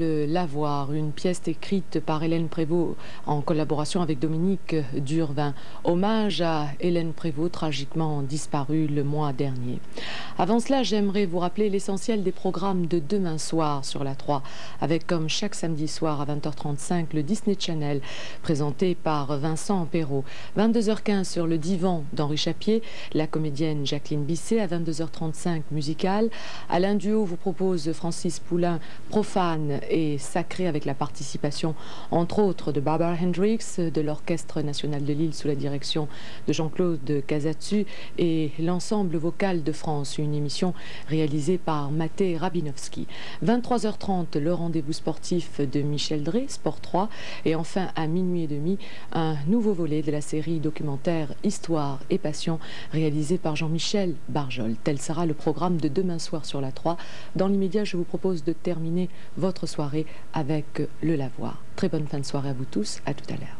Le Lavoir, une pièce écrite par Hélène Prévost en collaboration avec Dominique Durvin. Hommage à Hélène Prévost, tragiquement disparue le mois dernier. Avant cela, j'aimerais vous rappeler l'essentiel des programmes de demain soir sur la 3, avec comme chaque samedi soir à 20h35 le Disney Channel, présenté par Vincent Perrault. 22h15 sur le divan d'Henri Chapier, la comédienne Jacqueline Bisset à 22h35 musical. Alain Duo vous propose Francis Poulain, profane et sacré avec la participation, entre autres, de Barbara Hendricks, de l'Orchestre national de Lille sous la direction de Jean-Claude Casatsu et l'ensemble vocal de France, une émission réalisée par Maté Rabinowski. 23h30, le rendez-vous sportif de Michel Drey, Sport 3, et enfin à minuit et demi, un nouveau volet de la série documentaire Histoire et Passion réalisé par Jean-Michel Barjol. Tel sera le programme de demain soir sur la 3. Dans l'immédiat, je vous propose de terminer votre soirée avec le lavoir. Très bonne fin de soirée à vous tous. À tout à l'heure.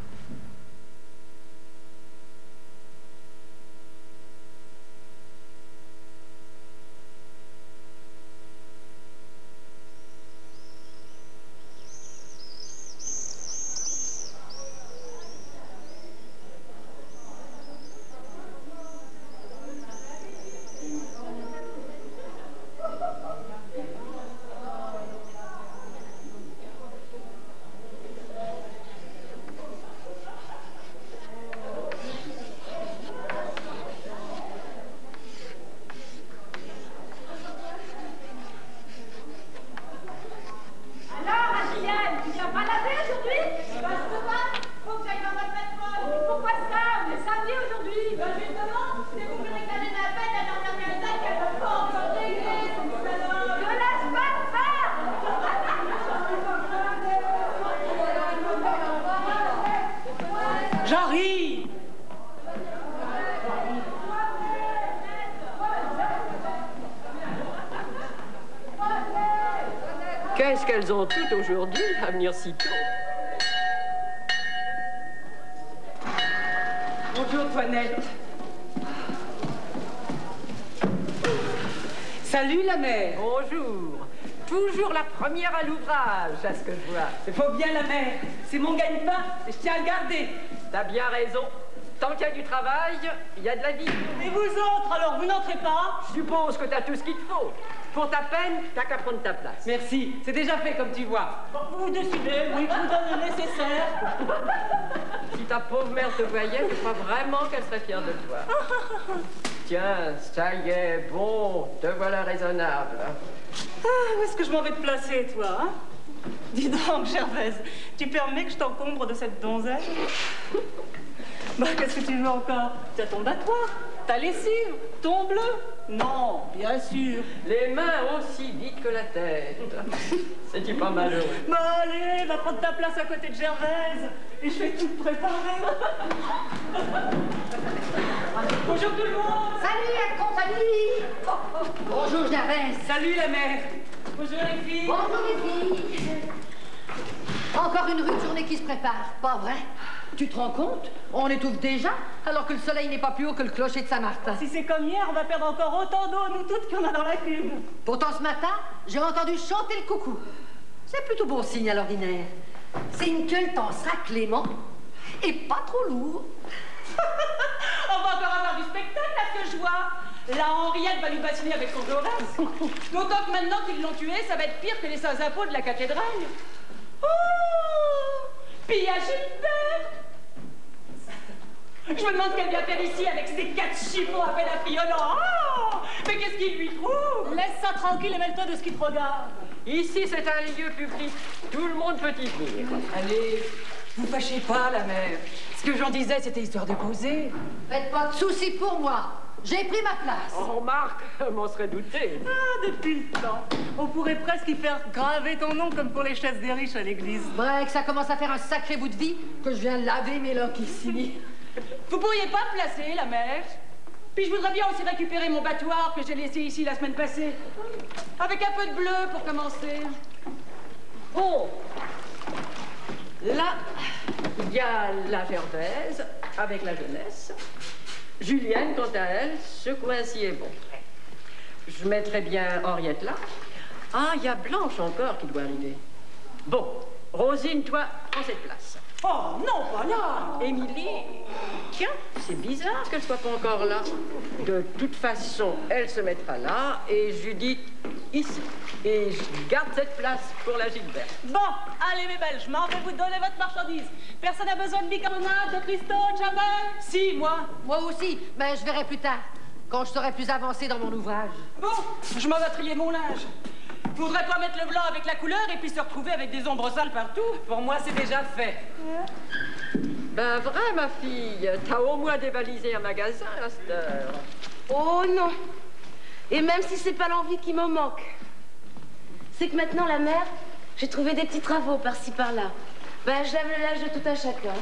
Qu'est-ce qu'elles ont toutes aujourd'hui à venir si tôt Bonjour, Toinette. Salut, la mère. Bonjour. Toujours la première à l'ouvrage, à ce que je vois. Il faut bien, la mère. C'est mon gagne-pain et je tiens à le garder. T'as bien raison. Tant qu'il y a du travail, il y a de la vie. Et vous autres, alors, vous n'entrez pas Je suppose que t'as tout ce qu'il te faut. Pour ta peine, t'as qu'à prendre ta place. Merci, c'est déjà fait comme tu vois. vous décidez, oui, je vous donne le nécessaire. si ta pauvre mère te voyait, je crois vraiment qu'elle serait fière de toi. Tiens, ça y est, bon, te voilà raisonnable. Ah, où est-ce que je m'en vais te placer, toi hein? Dis donc, Gervaise, tu permets que je t'encombre de cette donzelle? Bah, qu'est-ce que tu veux encore? Tu as ton battoir, ta lessive, ton bleu Non, bien sûr. Les mains aussi vite que la tête. C'est-tu pas malheureux Bah allez, va prendre ta place à côté de Gervaise. Et je vais tout préparer. Bonjour tout le monde Salut la compagnie Bonjour Gervaise Salut la mère Bonjour les filles Bonjour les filles Encore une rude journée qui se prépare, pas vrai? Tu te rends compte? On étouffe déjà, alors que le soleil n'est pas plus haut que le clocher de Saint-Martin. Si c'est comme hier, on va perdre encore autant d'eau, nous toutes, qu'on a dans la cuve. Pourtant, ce matin, j'ai entendu chanter le coucou. C'est plutôt bon signe à l'ordinaire. Signe que le temps sera clément et pas trop lourd. on va encore avoir du spectacle, à ce que je vois. La Henriette va lui bassiner avec son Gloras. D'autant que maintenant qu'ils l'ont tué, ça va être pire que les sans impôts de la cathédrale. Oh Pia Gilbert je me demande ce qu'elle vient faire ici avec ses quatre chiffons à peine affriolants. Oh Mais qu'est-ce qu'il lui trouve? Laisse ça tranquille et mêle-toi de ce qui te regarde. Ici, c'est un lieu public. Tout le monde peut y venir. Allez, vous fâchez pas, la mère. Ce que j'en disais, c'était histoire de poser. Faites pas de soucis pour moi. J'ai pris ma place. Oh, Marc, m'en serait douté. Ah, depuis le temps. On pourrait presque y faire graver ton nom comme pour les chaises des riches à l'église. Bref, ça commence à faire un sacré bout de vie que je viens laver mes locks ici. Vous pourriez pas me placer, la mère Puis je voudrais bien aussi récupérer mon battoir que j'ai laissé ici la semaine passée. Avec un peu de bleu pour commencer. Bon. Là, il y a la Gervaise avec la jeunesse. Julienne, quant à elle, ce coin-ci est bon. Je mettrai bien Henriette là. Ah, il y a Blanche encore qui doit arriver. Bon, Rosine, toi, prends cette place. Oh, non, pas là Émilie, tiens, c'est bizarre qu'elle soit pas encore là. De toute façon, elle se mettra là et Judith ici. Et je garde cette place pour la Gilbert. Bon, allez mes belles, je m'en vais vous donner votre marchandise. Personne n'a besoin de bicarbonate, de cristaux, de champagne Si, moi. Moi aussi, mais je verrai plus tard, quand je serai plus avancé dans mon ouvrage. Bon, je m'en vais trier mon linge. Faudrait pas mettre le blanc avec la couleur et puis se retrouver avec des ombres sales partout. Pour moi, c'est déjà fait. Ben vrai, ma fille, t'as au moins dévalisé un magasin à cette heure. Oh non Et même si c'est pas l'envie qui me manque, c'est que maintenant, la mère, j'ai trouvé des petits travaux par-ci par-là. Ben, je lave le linge de tout un chacun.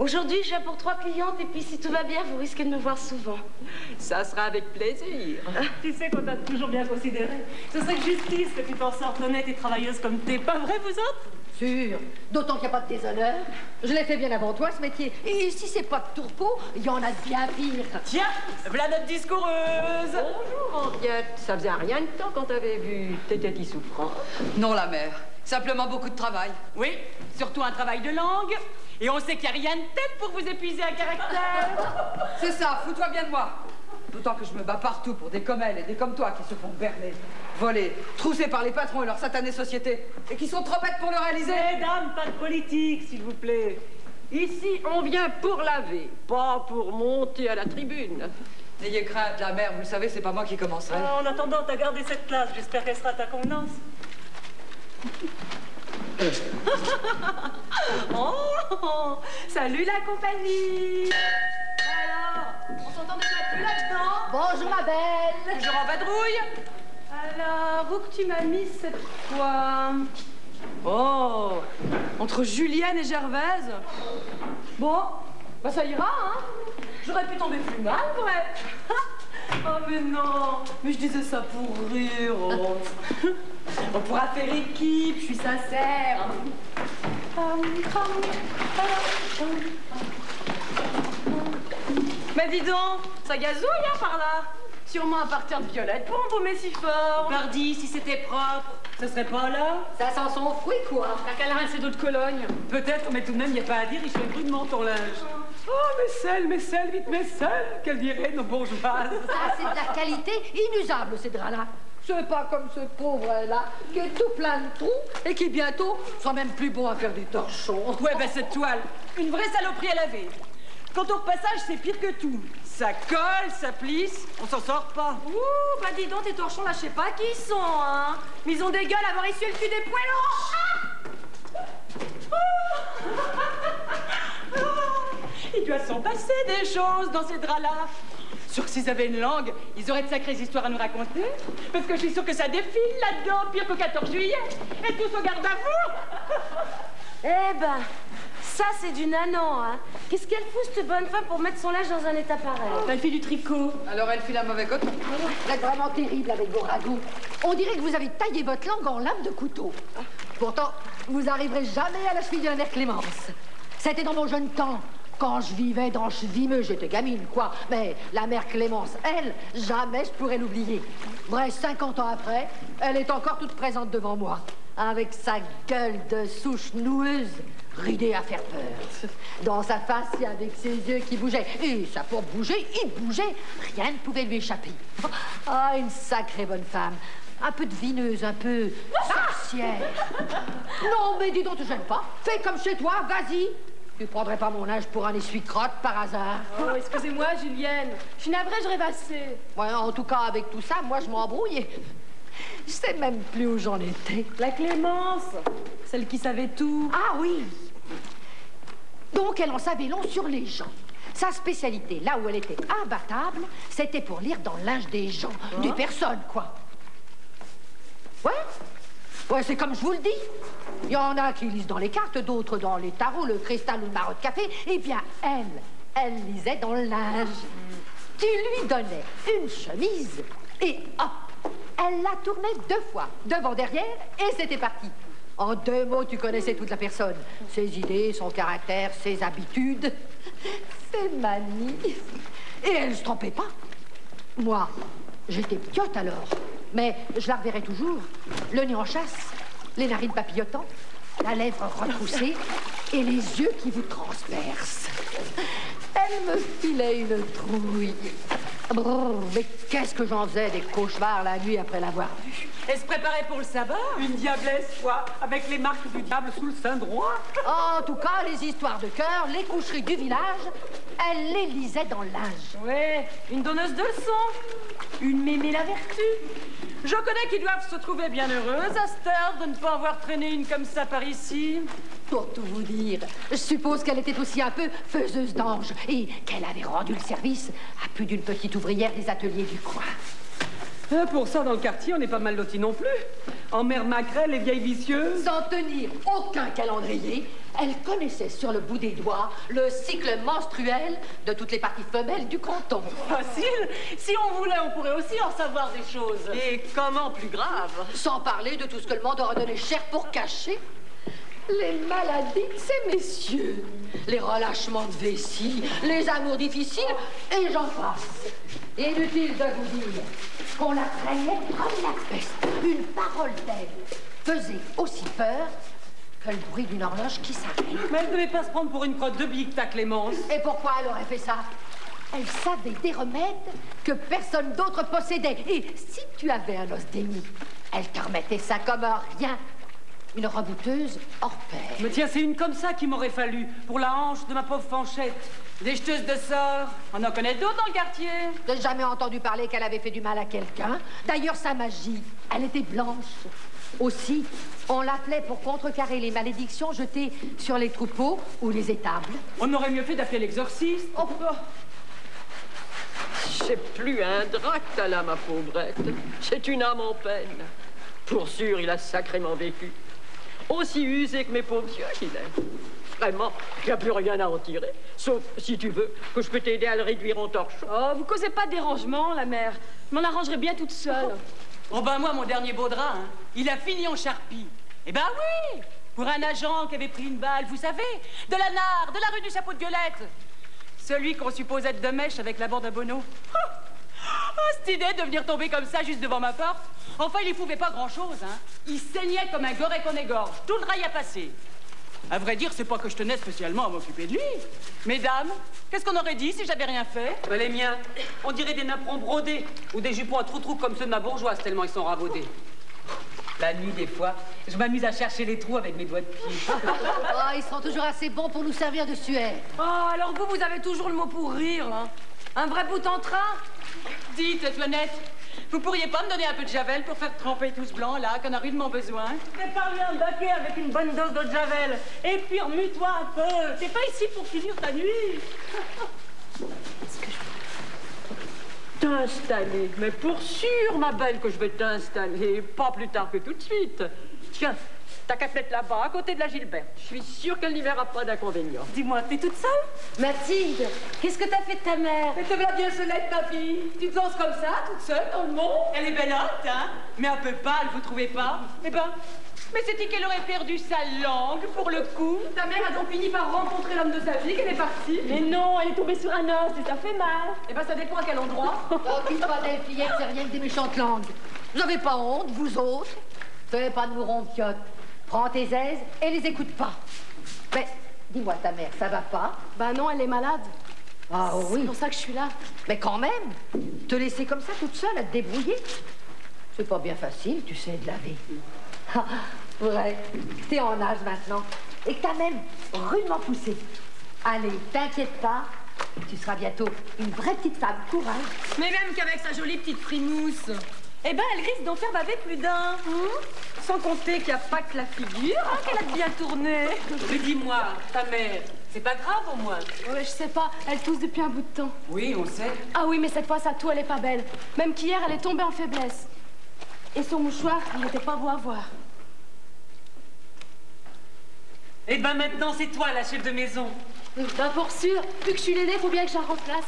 Aujourd'hui, je viens pour trois clientes et puis si tout va bien, vous risquez de me voir souvent. Ça sera avec plaisir. Tu sais qu'on t'a toujours bien considéré. Ce serait justice que tu t'en sortes honnête et travailleuse comme t'es. Pas vrai, vous autres? Sûr. D'autant qu'il n'y a pas de déshonneur. Je l'ai fait bien avant toi, ce métier. Et si c'est pas de tourpeau, il y en a de bien pire. Tiens, voilà notre discoureuse. Bonjour, Henriette. Ça faisait rien de temps qu'on t'avait vu. T'étais souffrant. Non, la mère. Simplement beaucoup de travail. Oui, surtout un travail de langue. Et on sait qu'il n'y a rien de tel pour vous épuiser un caractère. C'est ça, fous-toi bien de moi. D'autant que je me bats partout pour des comme elle et des comme toi qui se font berner, voler, troussés par les patrons et leur satanée société, et qui sont trop bêtes pour le réaliser. Mesdames, pas de politique, s'il vous plaît. Ici, on vient pour laver, pas pour monter à la tribune. N'ayez crainte, la mère, vous le savez, c'est pas moi qui commencerai. Ah, en attendant, t'as gardé cette classe. J'espère qu'elle sera à ta convenance. Oh, salut la compagnie. Alors, on s'entend déjà plus là-dedans Bonjour, ma belle. Toujours en vadrouille Alors, où que tu m'as mis cette fois Oh, entre Julienne et Gervaise Bon, bah ça ira, hein J'aurais pu tomber plus mal, vrai Oh mais non, mais je disais ça pour rire. oh. On pourra faire équipe, je suis sincère. Mais dis donc, ça gazouille hein, par là. Sûrement un parterre de violettes pour embaumer si fort. Pardi, si c'était propre, ce serait pas là. Ça sent son fruit, quoi. T'as qu'à rincer d'eau de Cologne. Peut-être, mais tout de même, il n'y a pas à dire, il fait rudement ton linge. Oh, mes selles, mes selles, vite mes selles, qu'elle dirait nos bourgeoises. Ça, c'est de la qualité inusable, ces draps-là. C'est pas comme ce pauvre-là, qui est tout plein de trous et qui bientôt sera même plus bon à faire du torchon. Ouais, ben cette toile, une vraie saloperie à laver. Quant au repassage, c'est pire que tout. Ça colle, ça plisse, on s'en sort pas. Ouh, bah dis donc, tes torchons là, je sais pas qui ils sont, hein. Mais ils ont des gueules à avoir essuyé le cul des poêlons. Il doit s'en passer des choses dans ces draps-là. Sûr que s'ils avaient une langue, ils auraient de sacrées histoires à nous raconter. Parce que je suis sûre que ça défile là-dedans, pire qu'au 14 juillet. Et tous au garde à vous. Eh ben, ça c'est du nanan, hein. Qu'est-ce qu'elle fout, cette bonne femme, pour mettre son linge dans un état pareil? Elle fait du tricot. Alors elle file un mauvais coton. Vous êtes vraiment terrible avec vos ragots. On dirait que vous avez taillé votre langue en lame de couteau. Pourtant, vous arriverez jamais à la cheville de la mère Clémence. C'était dans mon jeune temps. Quand je vivais dans Chevimeux, j'étais gamine, quoi. Mais la mère Clémence, elle, jamais je pourrais l'oublier. Bref, 50 ans après, elle est encore toute présente devant moi. Avec sa gueule de souche noueuse, ridée à faire peur. Dans sa face et avec ses yeux qui bougeaient. Et ça pour bouger, il bougeait. Rien ne pouvait lui échapper. Ah, une sacrée bonne femme. Un peu de vineuse, un peu sorcière. Non, mais dis donc, te gêne pas. Fais comme chez toi, vas-y. Tu prendrais pas mon âge pour un essuie-crotte par hasard? Oh, excusez-moi, Julienne. Je suis navrée, je rêvassais. Ouais, en tout cas, avec tout ça, moi, je m'embrouille. Je sais même plus où j'en étais. La Clémence, celle qui savait tout. Ah oui Donc, elle en savait long sur les gens. Sa spécialité, là où elle était imbattable, c'était pour lire dans le linge des gens. Des personnes, quoi. Ouais Ouais, c'est comme je vous le dis. Il y en a qui lisent dans les cartes, d'autres dans les tarots, le cristal ou le marot de café. Eh bien, elle, elle lisait dans le linge. Tu lui donnais une chemise et hop, elle la tournait deux fois, devant, derrière, et c'était parti. En deux mots, tu connaissais toute la personne. Ses idées, son caractère, ses habitudes, ses manies. Et elle se trompait pas. Moi, j'étais piote alors. Mais je la reverrai toujours. Le nez en chasse. les narines papillotantes, la lèvre retroussée et les yeux qui vous transpercent. Elle me filait une trouille. Brrr, mais qu'est-ce que j'en faisais des cauchemars la nuit après l'avoir vue Elle se préparait pour le sabbat? Une diablesse, quoi, avec les marques du diable sous le sein droit. En tout cas, les histoires de cœur, les coucheries du village, elle les lisait dans l'âge. Ouais, une donneuse de leçons. Une mémé la vertu. Je connais qui doivent se trouver bien heureuses à cette heure de ne pas avoir traîné une comme ça par ici. Pour tout vous dire, je suppose qu'elle était aussi un peu faiseuse d'ange et qu'elle avait rendu le service à plus d'une petite ouvrière des ateliers du coin. Ah, pour ça, dans le quartier, on n'est pas mal lotis non plus. En mère Macrel, les vieilles vicieuses. Sans tenir aucun calendrier, elle connaissait sur le bout des doigts le cycle menstruel de toutes les parties femelles du canton. Facile. Si on voulait, on pourrait aussi en savoir des choses. Et comment plus grave? Sans parler de tout ce que le monde aurait donné cher pour cacher. Les maladies de ces messieurs, les relâchements de vessie, les amours difficiles, et j'en passe. Inutile de vous dire qu'on la craignait comme la peste. Une parole d'elle faisait aussi peur que le bruit d'une horloge qui s'arrête. Mais elle ne devait pas se prendre pour une crotte de bique, ta Clémence. Et pourquoi elle aurait fait ça? Elle savait des remèdes que personne d'autre possédait. Et si tu avais un os d'émi, elle te remettait ça comme rien. Une rebouteuse hors pair. Mais tiens, c'est une comme ça qu'il m'aurait fallu pour la hanche de ma pauvre fanchette. Des jeteuses de sorts. On en connaît d'autres dans le quartier. J'ai jamais entendu parler qu'elle avait fait du mal à quelqu'un? D'ailleurs, sa magie, elle était blanche. Aussi, on l'appelait pour contrecarrer les malédictions jetées sur les troupeaux ou les étables. On aurait mieux fait d'appeler l'exorciste. Oh, C'est plus un drap que t'as là, ma pauvrette. C'est une âme en peine. Pour sûr, il a sacrément vécu. Aussi usé que mes pauvres yeux qu'il est. Vraiment, il n'y a plus rien à en tirer. Sauf, si tu veux, que je peux t'aider à le réduire en torchon. Oh, vous causez pas de dérangement, la mère. Je m'en arrangerai bien toute seule. Oh ben moi, mon dernier beau drap, hein, il a fini en charpie. Eh ben oui Pour un agent qui avait pris une balle, vous savez, de la nare, de la rue du chapeau de Violette. Celui qu'on suppose être de mèche avec la bande à Bono. Oh, oh, cette idée de venir tomber comme ça juste devant ma porte. Enfin, il y pouvait pas grand-chose, hein. Il saignait comme un goré qu'on égorge. Tout le rail a passé. À vrai dire, c'est pas que je tenais spécialement à m'occuper de lui. Mesdames, qu'est-ce qu'on aurait dit si j'avais rien fait? Ben, Les miens, on dirait des napperons brodés ou des jupons à trous-trous comme ceux de ma bourgeoise, tellement ils sont ravaudés. La nuit, des fois, je m'amuse à chercher les trous avec mes doigts de pied. Oh, ils sont toujours assez bons pour nous servir de suaire. Oh, alors vous, vous avez toujours le mot pour rire, hein. Un vrai bout en train Dites, Toinette, vous pourriez pas me donner un peu de javel pour faire tremper tout ce blanc là qu'on a rudement besoin? Prépare-lui un baquet avec une bonne dose d'eau de javel. Et puis remue-toi un peu. T'es pas ici pour finir ta nuit. T'installer Mais pour sûr, ma belle, que je vais t'installer. Pas plus tard que tout de suite. Tiens, t'as qu'à te mettre là-bas, à côté de la Gilberte. Je suis sûre qu'elle n'y verra pas d'inconvénient. Dis-moi, t'es toute seule? Mathilde, qu'est-ce que t'as fait de ta mère? Mais te voilà bien solette, ma fille. Tu te lances comme ça, toute seule, dans le monde Elle est belle haute, hein Mais un peu pâle, vous trouvez pas Eh ben, mais c'est-il qu'elle aurait perdu sa langue pour le coup? Ta mère a donc fini par rencontrer l'homme de sa vie, qu'elle est partie. Mais non, elle est tombée sur un os et ça fait mal. Eh ben, ça dépend à quel endroit. Occupe pas d'elle, fillette, c'est rien que des méchantes langues. Vous avez pas honte, vous autres? Fais pas de nous ronquiottes. Prends tes aises et les écoute pas. Mais, dis-moi, ta mère, ça va pas? Bah non, elle est malade. Ah C'est oui. pour ça que je suis là. Mais quand même, te laisser comme ça toute seule à te débrouiller, c'est pas bien facile, tu sais, de la vie. Ah, vrai, t'es en âge maintenant et que t'as même rudement poussé. Allez, t'inquiète pas, tu seras bientôt une vraie petite femme, courage. Mais même qu'avec sa jolie petite frimousse. Eh ben, elle risque d'en faire baver plus d'un. hein Sans compter qu'il n'y a pas que la figure hein, qu'elle a bien tourné. Mais dis-moi, ta mère, c'est pas grave au moins Ouais, je sais pas, elle tousse depuis un bout de temps. Oui, on sait. Ah oui, mais cette fois, sa toux, elle est pas belle. Même qu'hier, elle est tombée en faiblesse. Et son mouchoir, il n'était pas beau à voir. Eh ben maintenant, c'est toi la chef de maison. Bah pour sûr, vu que je suis l'aînée, faut bien que je la remplace.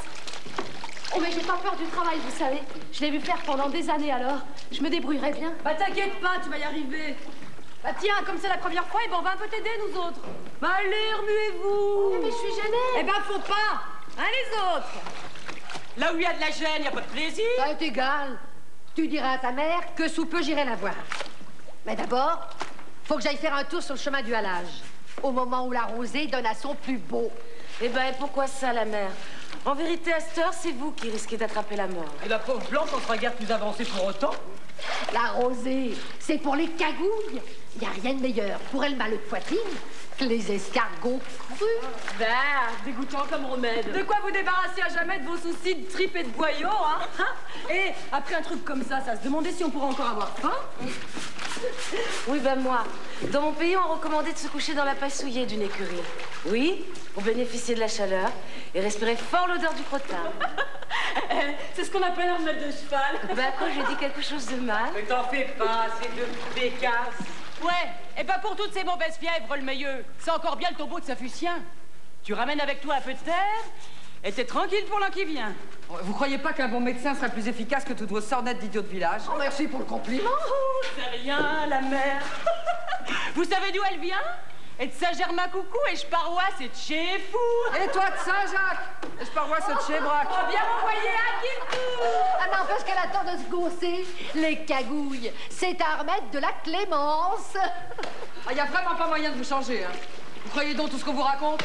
Oh mais j'ai pas peur du travail, vous savez. Je l'ai vu faire pendant des années alors. Je me débrouillerai bien. Bah t'inquiète pas, tu vas y arriver. Bah tiens, comme c'est la première fois, et ben on va un peu t'aider nous autres. Bah allez, remuez-vous. Mais je suis gênée. Eh ben faut pas. Hein les autres Là où il y a de la gêne, il n'y a pas de plaisir. Ça est égal. Tu diras à ta mère que sous peu j'irai la voir. Mais d'abord, Faut que j'aille faire un tour sur le chemin du halage. Au moment où la rosée donne à son plus beau. Eh ben, pourquoi ça, la mère? En vérité, à cette heure, c'est vous qui risquez d'attraper la mort. Et la pauvre Blanche, on sera guère plus avancée pour autant. La rosée, c'est pour les cagouilles. Y a rien de meilleur pour elle mal de poitrine que les escargots crus. Ben, dégoûtant comme remède. De quoi vous débarrasser à jamais de vos soucis de tripes et de boyaux, hein, hein? Et après un truc comme ça, ça se demandait si on pourrait encore avoir faim? Oui, ben moi, dans mon pays, on recommandait de se coucher dans la paille souillée d'une écurie. Oui, pour bénéficier de la chaleur et respirer fort l'odeur du crottin. C'est ce qu'on appelle un remède de cheval. Ben quoi, j'ai dit quelque chose de mal Mais t'en fais pas, c'est de bécasse. Ouais, et pas pour toutes ces mauvaises fièvres, le meilleur. C'est encore bien le tombeau de Safucien. Tu ramènes avec toi un peu de terre, et t'es tranquille pour l'an qui vient. Vous croyez pas qu'un bon médecin serait plus efficace que toutes vos sornettes d'idiots de village Oh, merci pour le compliment. C'est rien, la mère. Vous savez d'où elle vient? Et de Saint-Germain-Coucou et je parois, c'est de chez fou. Et toi de Saint-Jacques? Et je parois ce de chez Braque. On vient m'envoyer à qui Ah non, parce qu'elle attend de se gausser. Les cagouilles, c'est à remettre de la clémence. Il n'y a vraiment pas moyen de vous changer. Hein. Vous croyez donc tout ce qu'on vous raconte?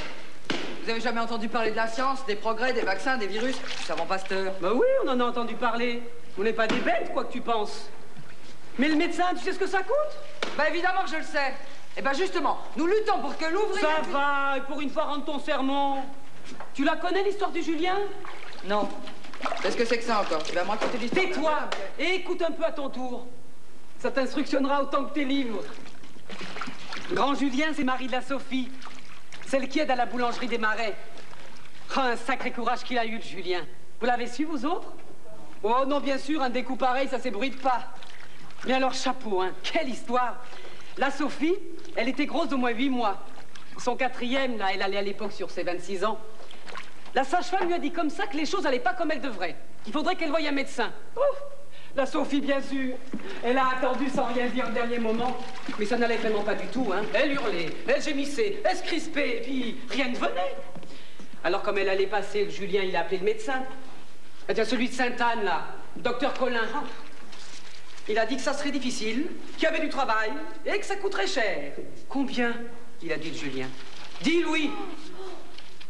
Vous avez jamais entendu parler de la science, des progrès, des vaccins, des virus? Savant Pasteur. Bah oui, on en a entendu parler. On n'est pas des bêtes, quoi que tu penses. Mais le médecin, tu sais ce que ça coûte? Bah évidemment que je le sais. Et ben justement, nous luttons pour que l'ouvrier... Ça va, et pour une fois, rendre ton serment. Tu la connais, l'histoire du Julien? Non. Qu'est-ce que c'est que ça encore? Tu vas me raconter l'histoire Tais-toi et écoute un peu à ton tour. Ça t'instructionnera autant que tes livres. Grand Julien, c'est Marie de la Sophie, celle qui aide à la boulangerie des Marais. Oh, un sacré courage qu'il a eu, Julien. Vous l'avez su, vous autres Oh non, bien sûr, un découp pareil, ça s'ébruite pas. Mais alors, chapeau, hein, quelle histoire La Sophie, elle était grosse d'au moins huit mois. Son quatrième, là, elle allait à l'époque sur ses 26 ans. La sage-femme lui a dit comme ça que les choses n'allaient pas comme elles devraient. Il faudrait qu'elle voie un médecin. Ouf la Sophie, bien sûr. Elle a attendu sans rien dire au dernier moment. Mais ça n'allait vraiment pas du tout, hein. Elle hurlait, elle gémissait, elle se crispait, et puis rien ne venait. Alors, comme elle allait passer, Julien, il a appelé le médecin. Eh bien, celui de Sainte-Anne, là, docteur Colin. Il a dit que ça serait difficile, qu'il y avait du travail, et que ça coûterait cher. Combien? Il a dit le Julien. Dis, Louis.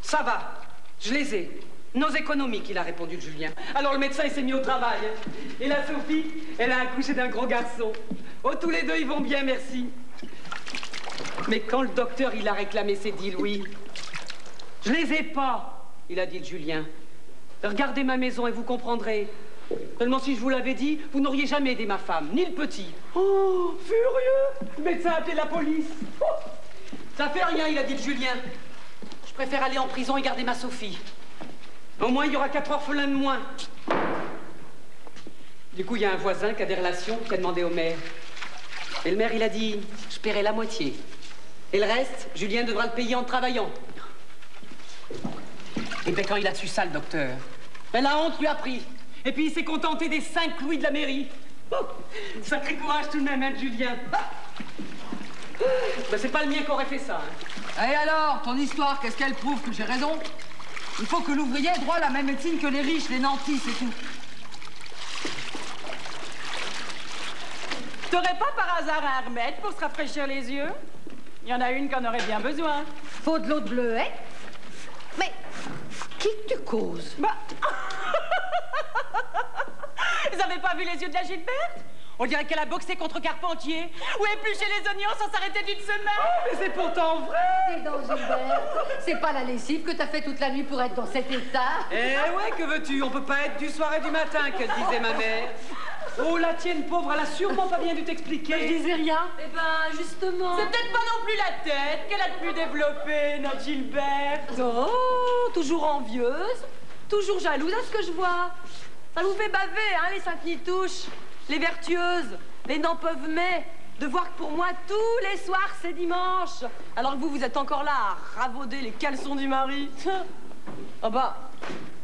Ça va, je les ai. Nos économiques, il a répondu Julien. Alors le médecin, il s'est mis au travail. Et la Sophie, elle a accouché d'un gros garçon. Oh, tous les deux, ils vont bien, merci. Mais quand le docteur, il a réclamé ses dix Louis, je les ai pas, il a dit Julien. Regardez ma maison et vous comprendrez. Tellement si je vous l'avais dit, vous n'auriez jamais aidé ma femme, ni le petit. Oh, furieux Le médecin a appelé la police. Oh, ça fait rien, il a dit Julien. Je préfère aller en prison et garder ma Sophie. Au moins, il y aura quatre orphelins de moins. Du coup, il y a un voisin qui a des relations qui a demandé au maire. Et le maire, il a dit, je paierai la moitié. Et le reste, Julien devra le payer en travaillant. Et bien, quand il a su ça, le docteur, ben, la honte lui a pris. Et puis, il s'est contenté des cinq louis de la mairie. Oh, sacré courage tout de même, hein, Julien. Ah. Ben, c'est pas le mien qui aurait fait ça. hein. Et alors, ton histoire, qu'est-ce qu'elle prouve que j'ai raison? Il faut que l'ouvrier ait droit à la même médecine que les riches, les nantis, c'est tout. T'aurais pas par hasard un remède pour se rafraîchir les yeux? Il y en a une qu'on aurait bien besoin. Faut de l'eau de bleuet. Mais qui tu causes? Bah. Vous avez pas vu les yeux de la Gilberte? On dirait qu'elle a boxé contre Carpentier ou épluché les oignons sans s'arrêter d'une semaine. Mais c'est pourtant vrai. Donc, Gilbert, c'est pas la lessive que t'as fait toute la nuit pour être dans cet état. Eh ouais, que veux-tu? On peut pas être du soir et du matin, que disait ma mère. Oh, la tienne, pauvre, elle a sûrement pas bien dû t'expliquer. Je disais rien. Eh ben, justement. C'est peut-être pas non plus la tête qu'elle a de plus développée, notre Gilberte. Oh, toujours envieuse, toujours jalouse à ce que je vois. Ça vous fait baver, hein, les saintes nitouches, les vertueuses, les n'en peuvent mais, de voir que pour moi, tous les soirs, c'est dimanche. Alors que vous, vous êtes encore là à ravauder les caleçons du mari. Ah bah,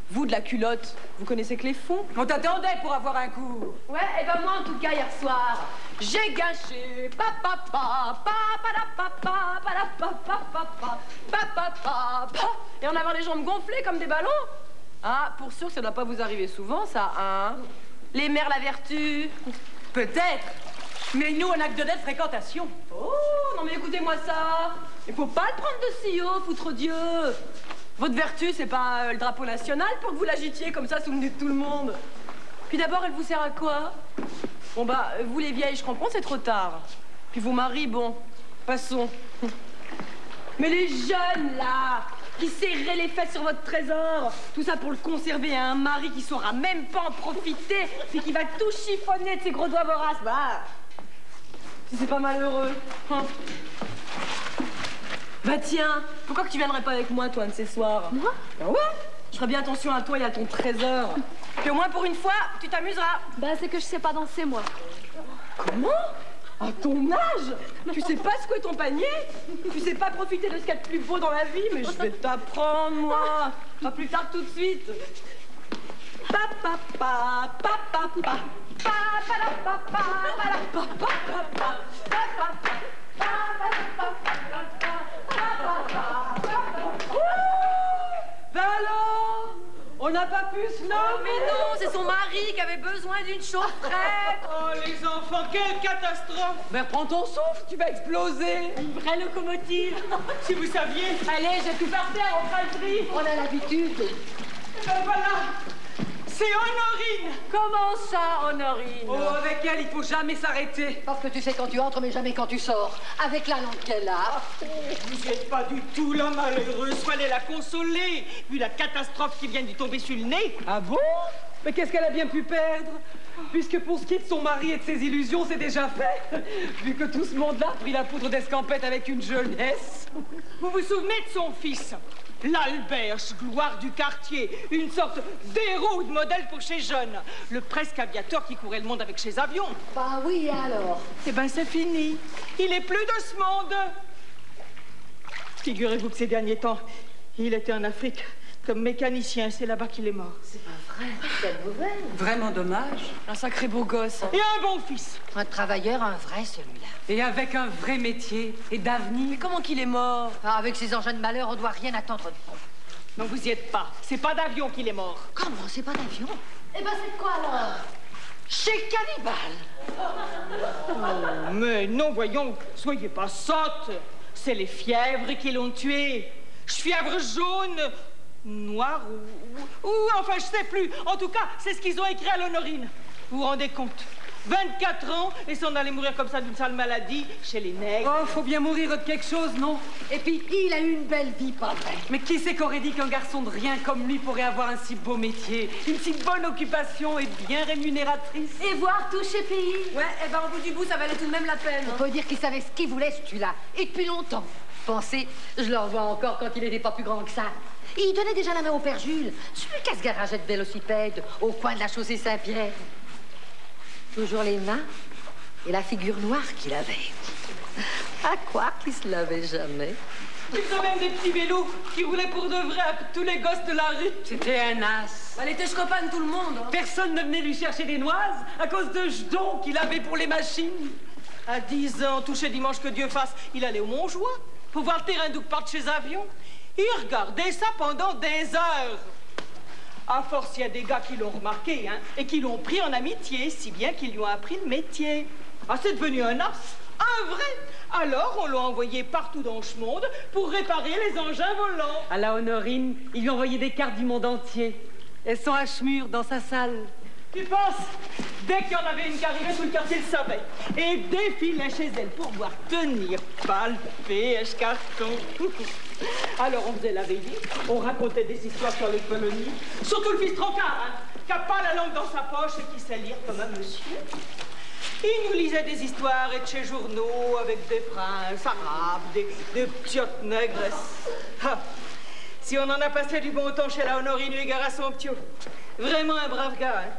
vous de la culotte, vous connaissez que les fonds On t'attendait pour avoir un coup. Ouais, et ben moi en tout cas hier soir, j'ai gâché papa papa papa papa papa papa papa papa et en avoir les jambes gonflées comme des ballons. Ah, pour sûr que ça doit pas vous arriver souvent ça, hein Les mères la vertu. Peut-être. Mais nous, un acte de dette fréquentation. Oh, non mais écoutez-moi ça. Il faut pas le prendre de si haut, foutre Dieu. Votre vertu, c'est pas euh, le drapeau national pour que vous l'agitiez comme ça sous le nez de tout le monde. Puis d'abord, elle vous sert à quoi? Bon bah, vous les vieilles, je comprends, c'est trop tard. Puis vos maris, bon, passons. Mais les jeunes, là, qui les fesses sur votre trésor, tout ça pour le conserver à un mari qui saura même pas en profiter, puis qui va tout chiffonner de ses gros doigts voraces, bah... Si c'est pas malheureux. hein. Bah tiens, pourquoi que tu viendrais pas avec moi, toi, un de ces soirs Moi Bah ouais Je ferai bien attention à toi et à ton trésor. Puis au moins pour une fois, tu t'amuseras. Bah, c'est que je sais pas danser, moi. Comment? À ton âge Tu sais pas secouer ton panier Tu sais pas profiter de ce qu'il y a de plus beau dans la vie Mais je vais t'apprendre, moi Pas plus tard tout de suite Pa pa pa pa pa pa pa pa la on n'a pas pu se oh, mais non, c'est son mari qui avait besoin d'une chaufferette. oh, les enfants, quelle catastrophe Mais prends ton souffle, tu vas exploser. Une vraie locomotive. si vous saviez. Allez, j'ai tout par terre, on fera le prix. On a l'habitude. Ben voilà, c'est Honorine Comment ça, Honorine Oh, avec elle, il faut jamais s'arrêter. Parce que tu sais quand tu entres, mais jamais quand tu sors. Avec la langue qu'elle a. Vous n'êtes pas du tout la malheureuse, fallait la consoler, vu la catastrophe qui vient de lui tomber sur le nez. Ah bon? Mais qu'est-ce qu'elle a bien pu perdre? Puisque pour ce qui est de son mari et de ses illusions, c'est déjà fait. Vu que tout ce monde-là a pris la poudre d'escampette avec une jeunesse. Vous vous souvenez de son fils? L'Alberche, gloire du quartier, une sorte d'héros de modèle pour chez jeunes. Le presque aviateur qui courait le monde avec ses avions. Bah oui, alors. Eh ben c'est fini. Il est plus de ce monde. Figurez-vous que ces derniers temps, il était en Afrique comme mécanicien. C'est là-bas qu'il est mort. Vraiment dommage. Un sacré beau gosse. Et un bon fils. Un travailleur, un vrai celui-là. Et avec un vrai métier et d'avenir. Mais comment qu'il est mort? Ah, avec ces engins de malheur, on doit rien attendre de bon. Non, vous y êtes pas. C'est pas d'avion qu'il est mort. Comment? C'est pas d'avion? Eh ben, c'est de quoi alors? Chez Cannibal Oh, mais non, voyons, soyez pas sotte. C'est les fièvres qui l'ont tué. Fièvre jaune, noire ou, ou, ou enfin, je sais plus. En tout cas, c'est ce qu'ils ont écrit à l'honorine. Vous vous rendez compte? 24 ans et s'en allait mourir comme ça d'une sale maladie chez les nègres. Oh, faut bien mourir de quelque chose, non? Et puis, il a eu une belle vie, pas vrai? Mais qui c'est qu'aurait dit qu'un garçon de rien comme lui pourrait avoir un si beau métier, une si bonne occupation et bien rémunératrice? Et voir tout chez pays. Ouais, eh ben au bout du bout, ça valait tout de même la peine. On peut dire qu'il savait ce qu'il voulait, celui-là. Et depuis longtemps. Pensez, je le revois encore quand il n'était pas plus grand que ça. Il donnait déjà la main au père Jules, celui qui a ce garaget de vélocipède au coin de la chaussée Saint-Pierre. Toujours les mains et la figure noire qu'il avait. À quoi qu'il se lavait jamais. Ils ont même des petits vélos qui roulaient pour de vrai à tous les gosses de la rue. C'était un as. Elle était copain de tout le monde. hein. Personne ne venait lui chercher des noises à cause de jetons qu'il avait pour les machines. À 10 ans, touché dimanche que Dieu fasse, il allait au Montjoie pour voir le terrain d'où part chez avions. Il regardait ça pendant des heures. À force, il y a des gars qui l'ont remarqué hein, et qui l'ont pris en amitié, si bien qu'ils lui ont appris le métier. Ah, c'est devenu un as, un vrai. Alors, on l'a envoyé partout dans ce monde pour réparer les engins volants. À la Honorine, il lui envoyait des cartes du monde entier. Sont à Schmur, dans sa salle. Tu penses Dès qu'il y en avait une qui arrivait, tout le quartier le savait. Et défilait chez elle pour voir tenir, palper, escarton. Alors on faisait la veillée, on racontait des histoires sur les colonies. Surtout le fils trocard, hein, qui n'a pas la langue dans sa poche et qui sait lire comme un monsieur. Il nous lisait des histoires et de chez journaux avec des princes arabes, des, des ptiotes si on en a passé du bon temps chez la Honorine Huygare à son ptio. Vraiment un brave gars, hein.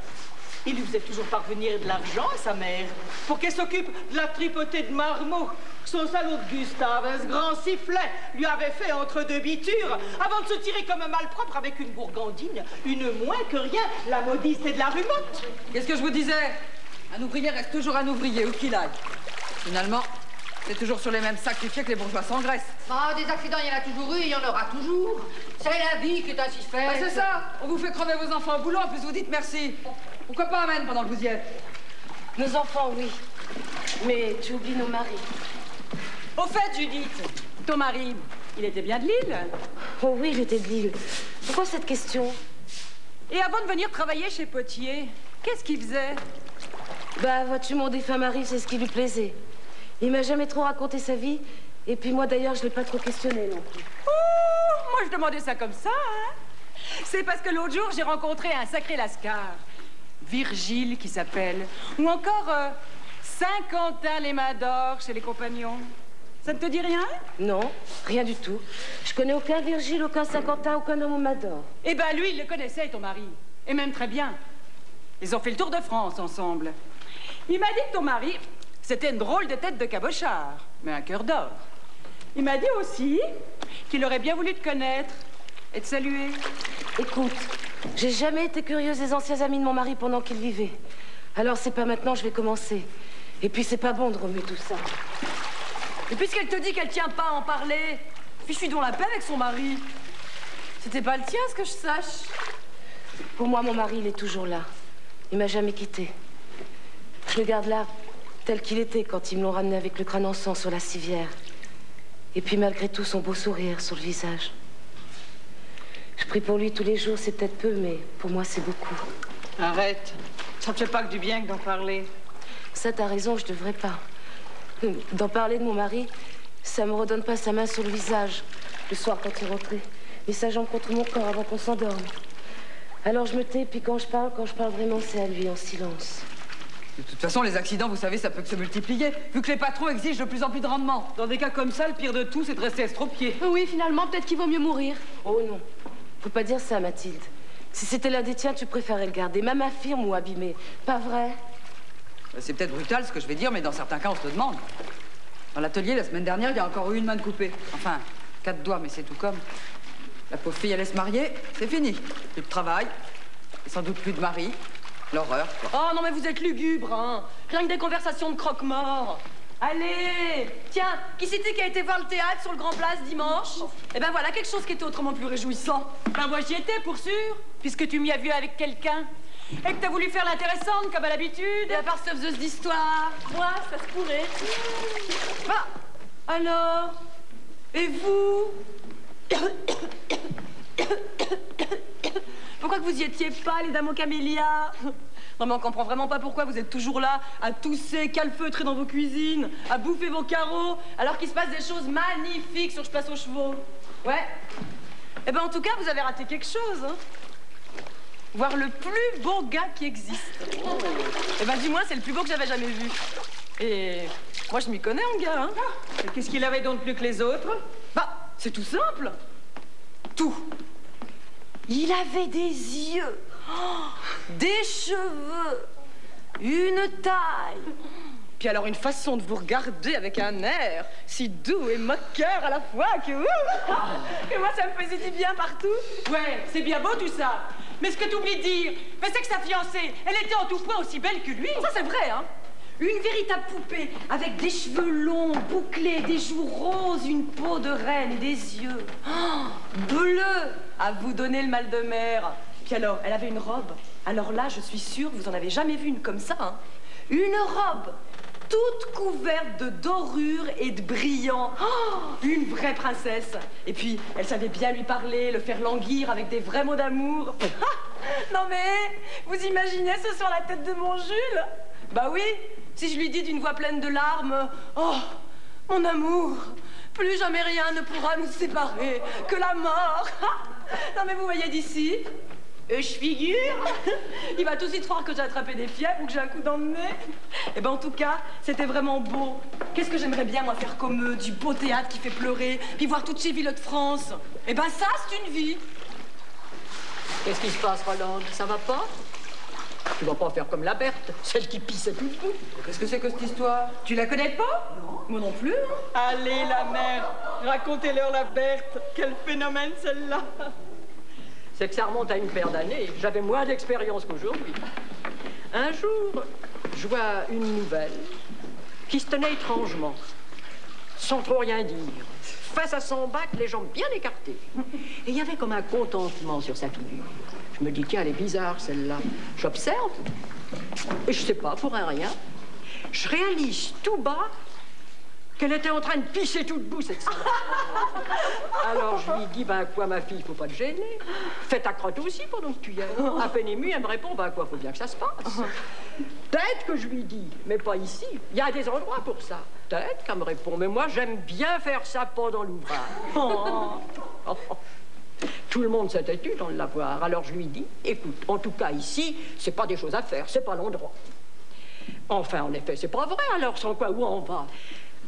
Il lui faisait toujours parvenir de l'argent à sa mère pour qu'elle s'occupe de la tripotée de marmots. Son salaud de Gustave, un ce grand sifflet, lui avait fait entre deux bitures avant de se tirer comme un malpropre avec une gourgandine, une moins que rien, la maudisse et de la rumotte. Qu'est-ce que je vous disais? Un ouvrier reste toujours un ouvrier, où qu'il aille. Finalement, c'est toujours sur les mêmes sacrifiés que les bourgeois s'engraissent. Ah, des accidents, il y en a toujours eu, il y en aura toujours. C'est la vie qui est ainsi faite. Bah, c'est ça On vous fait crever vos enfants au boulot, en plus vous dites merci. Pourquoi pas, Amen, pendant que vous y êtes Nos enfants, oui. Mais tu oublies nos maris. Au fait, Judith, ton mari, il était bien de Lille. Oh oui, il était de Lille. Pourquoi cette question? Et avant de venir travailler chez Potier, qu'est-ce qu'il faisait? Bah, vois-tu, mon défunt mari, c'est ce qui lui plaisait. Il m'a jamais trop raconté sa vie. Et puis moi, d'ailleurs, je l'ai pas trop questionné non plus. Oh, moi, je demandais ça comme ça, hein. C'est parce que l'autre jour, j'ai rencontré un sacré lascar. Virgile, qui s'appelle. Ou encore euh, Saint-Quentin les mains d'or chez les compagnons. Ça ne te dit rien? Non, rien du tout. Je connais aucun Virgile, aucun Saint-Quentin, aucun homme au Mador. Eh ben, lui, il le connaissait, ton mari. Et même très bien. Ils ont fait le tour de France ensemble. Il m'a dit que ton mari, c'était une drôle de tête de cabochard, mais un cœur d'or. Il m'a dit aussi qu'il aurait bien voulu te connaître et te saluer. Écoute, j'ai jamais été curieuse des anciens amis de mon mari pendant qu'il vivait. Alors c'est pas maintenant, je vais commencer. Et puis c'est pas bon de remuer tout ça. Et puisqu'elle te dit qu'elle tient pas à en parler, fiche-lui donc la paix avec son mari. C'était pas le tien, ce que je sache. Pour moi, mon mari, il est toujours là. Il m'a jamais quitté. Je le garde là, tel qu'il était quand ils me l'ont ramené avec le crâne en sang sur la civière. Et puis malgré tout, son beau sourire sur le visage. Je prie pour lui tous les jours, c'est peut-être peu, mais pour moi, c'est beaucoup. Arrête. Ça ne fait pas que du bien que d'en parler. Ça, t'as raison, je devrais pas. D'en parler de mon mari, ça me redonne pas sa main sur le visage, le soir quand il rentrait. Et sa jambe contre mon corps avant qu'on s'endorme. Alors je me tais, puis quand je parle, quand je parle vraiment, c'est à lui, en silence. De toute façon, les accidents, vous savez, ça peut que se multiplier, vu que les patrons exigent de plus en plus de rendement. Dans des cas comme ça, le pire de tout, c'est de rester estropié. Oui, finalement, peut-être qu'il vaut mieux mourir. Oh non, faut pas dire ça, Mathilde. Si c'était l'un des tiens, tu préférais le garder, même infirme ou abîmé. Pas vrai? C'est peut-être brutal ce que je vais dire, mais dans certains cas, on se le demande. Dans l'atelier, la semaine dernière, il y a encore eu une main de coupée. Enfin, quatre doigts, mais c'est tout comme. La pauvre fille allait se marier, c'est fini. Plus de travail, et sans doute plus de mari. L'horreur, quoi. Oh non, mais vous êtes lugubre, hein. Rien que des conversations de croque-mort. Allez Tiens, qui c'était qui a été voir le théâtre sur le Grand Place dimanche? Eh ben voilà, quelque chose qui était autrement plus réjouissant. Ben moi, j'y étais, pour sûr, puisque tu m'y as vu avec quelqu'un. Et que t'as voulu faire l'intéressante, comme à l'habitude. Et à part cette faiseuse d'histoire, moi, ça se pourrait. Bah, alors Et vous Pourquoi que vous y étiez pas, les dames aux camélias Non mais on comprend vraiment pas pourquoi vous êtes toujours là à tousser, calfeutrer dans vos cuisines, à bouffer vos carreaux, alors qu'il se passe des choses magnifiques sur Je passe aux chevaux. Ouais Eh ben en tout cas, vous avez raté quelque chose, hein Voir le plus beau gars qui existe. Eh ben dis-moi, c'est le plus beau que j'avais jamais vu. Et moi, je m'y connais en gars, hein Et Qu'est-ce qu'il avait donc plus que les autres? Bah, c'est tout simple. Tout. Il avait des yeux, oh, des cheveux, une taille. Puis alors une façon de vous regarder avec un air si doux et moqueur à la fois que, que moi ça me faisait du bien partout. Ouais, c'est bien beau tout ça. Mais ce que tu oublies de dire, ben, c'est que sa fiancée, elle était en tout point aussi belle que lui. Ça c'est vrai, hein Une véritable poupée avec des cheveux longs, bouclés, des joues roses, une peau de reine et des yeux oh, bleus à vous donner le mal de mer. Puis alors, elle avait une robe. Alors là, je suis sûre, vous en avez jamais vu une comme ça, hein Une robe toute couverte de dorures et de brillants. Oh, une vraie princesse. Et puis, elle savait bien lui parler, le faire languir avec des vrais mots d'amour. non mais, vous imaginez ce sur la tête de mon Jules Bah oui, si je lui dis d'une voix pleine de larmes, oh, mon amour, plus jamais rien ne pourra nous séparer que la mort. non mais vous voyez d'ici et je figure Il va tout de suite croire que j'ai attrapé des fièvres ou que j'ai un coup dans le nez. Eh ben en tout cas, c'était vraiment beau. Qu'est-ce que j'aimerais bien, moi, faire comme eux, du beau théâtre qui fait pleurer, puis voir toutes ces villes de France. Eh ben ça, c'est une vie. Qu'est-ce qui se passe, Roland? Ça va pas? Tu vas pas faire comme la Berthe, celle qui pissait tout le bout. Qu'est-ce que c'est que cette histoire? Tu la connais pas? Non. Moi non plus. hein. Allez, la mère, racontez-leur la Berthe. Quel phénomène celle-là. C'est que ça remonte à une paire d'années. J'avais moins d'expérience qu'aujourd'hui. Un jour, je vois une nouvelle qui se tenait étrangement, sans trop rien dire, face à son bac, les jambes bien écartées. Et il y avait comme un contentement sur sa figure. Je me dis, tiens, elle est bizarre celle-là. J'observe, et je sais pas, pour un rien. je réalise tout bas qu'elle était en train de pisser tout debout, cette salope. Alors je lui dis, ben quoi ma fille, faut pas te gêner. Fais ta crotte aussi pendant que tu y es. À peine émue, elle me répond, ben quoi, faut bien que ça se passe. Peut-être que je lui dis, mais pas ici. Il y a des endroits pour ça. Peut-être qu'elle me répond, mais moi j'aime bien faire ça pendant l'ouvrage. Tout le monde s'était tu dans le lavoir. Alors je lui dis, écoute, en tout cas ici, c'est pas des choses à faire, c'est pas l'endroit. Enfin, en effet, c'est pas vrai, alors sans quoi où on va?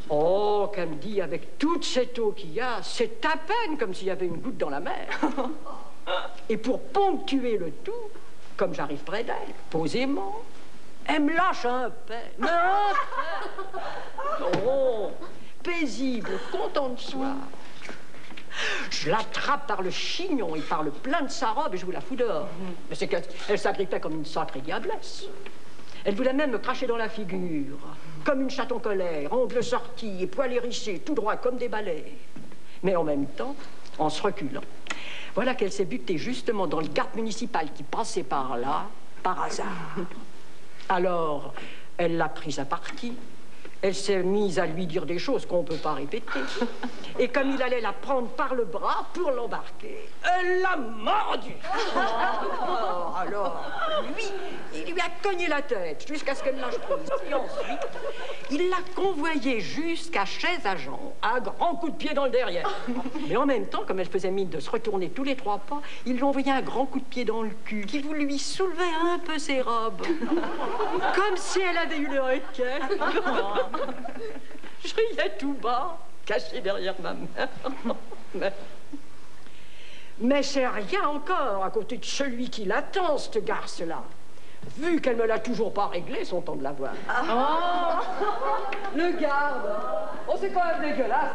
Oh, qu'elle me dit, avec toute cette eau qu'il y a, c'est à peine comme s'il y avait une goutte dans la mer. Et pour ponctuer le tout, comme j'arrive près d'elle, posément, elle me lâche un paix. Mais un paix Oh, paisible, content de soi. Je l'attrape par le chignon et par le plein de sa robe et je vous la fous dehors. Mais c'est qu'elle elle s'agrippait comme une sacrée diablesse. Elle voulait même me cracher dans la figure, comme une chatte en colère, ongles sortis et poils hérissés, tout droit comme des balais. Mais en même temps, en se reculant. Voilà qu'elle s'est butée justement dans le garde municipal qui passait par là, par hasard. Alors, elle l'a prise à partie. Elle s'est mise à lui dire des choses qu'on ne peut pas répéter. Et comme il allait la prendre par le bras pour l'embarquer, elle l'a mordu. Oh, alors, lui, il lui a cogné la tête jusqu'à ce qu'elle lâche prise. Et ensuite, il l'a convoyée jusqu'à chez Agent, à grands coups de pied dans le derrière. Mais en même temps, comme elle faisait mine de se retourner tous les trois pas, il lui envoyait un grand coup de pied dans le cul qui lui soulevait un peu ses robes. Comme si elle avait eu le requin. Je riais tout bas, caché derrière ma main. Mais, mais c'est rien encore à côté de celui qui l'attend, cette garce-là. Vu qu'elle me l'a toujours pas réglé, son temps de l'avoir. Le garde Oh, c'est quand même dégueulasse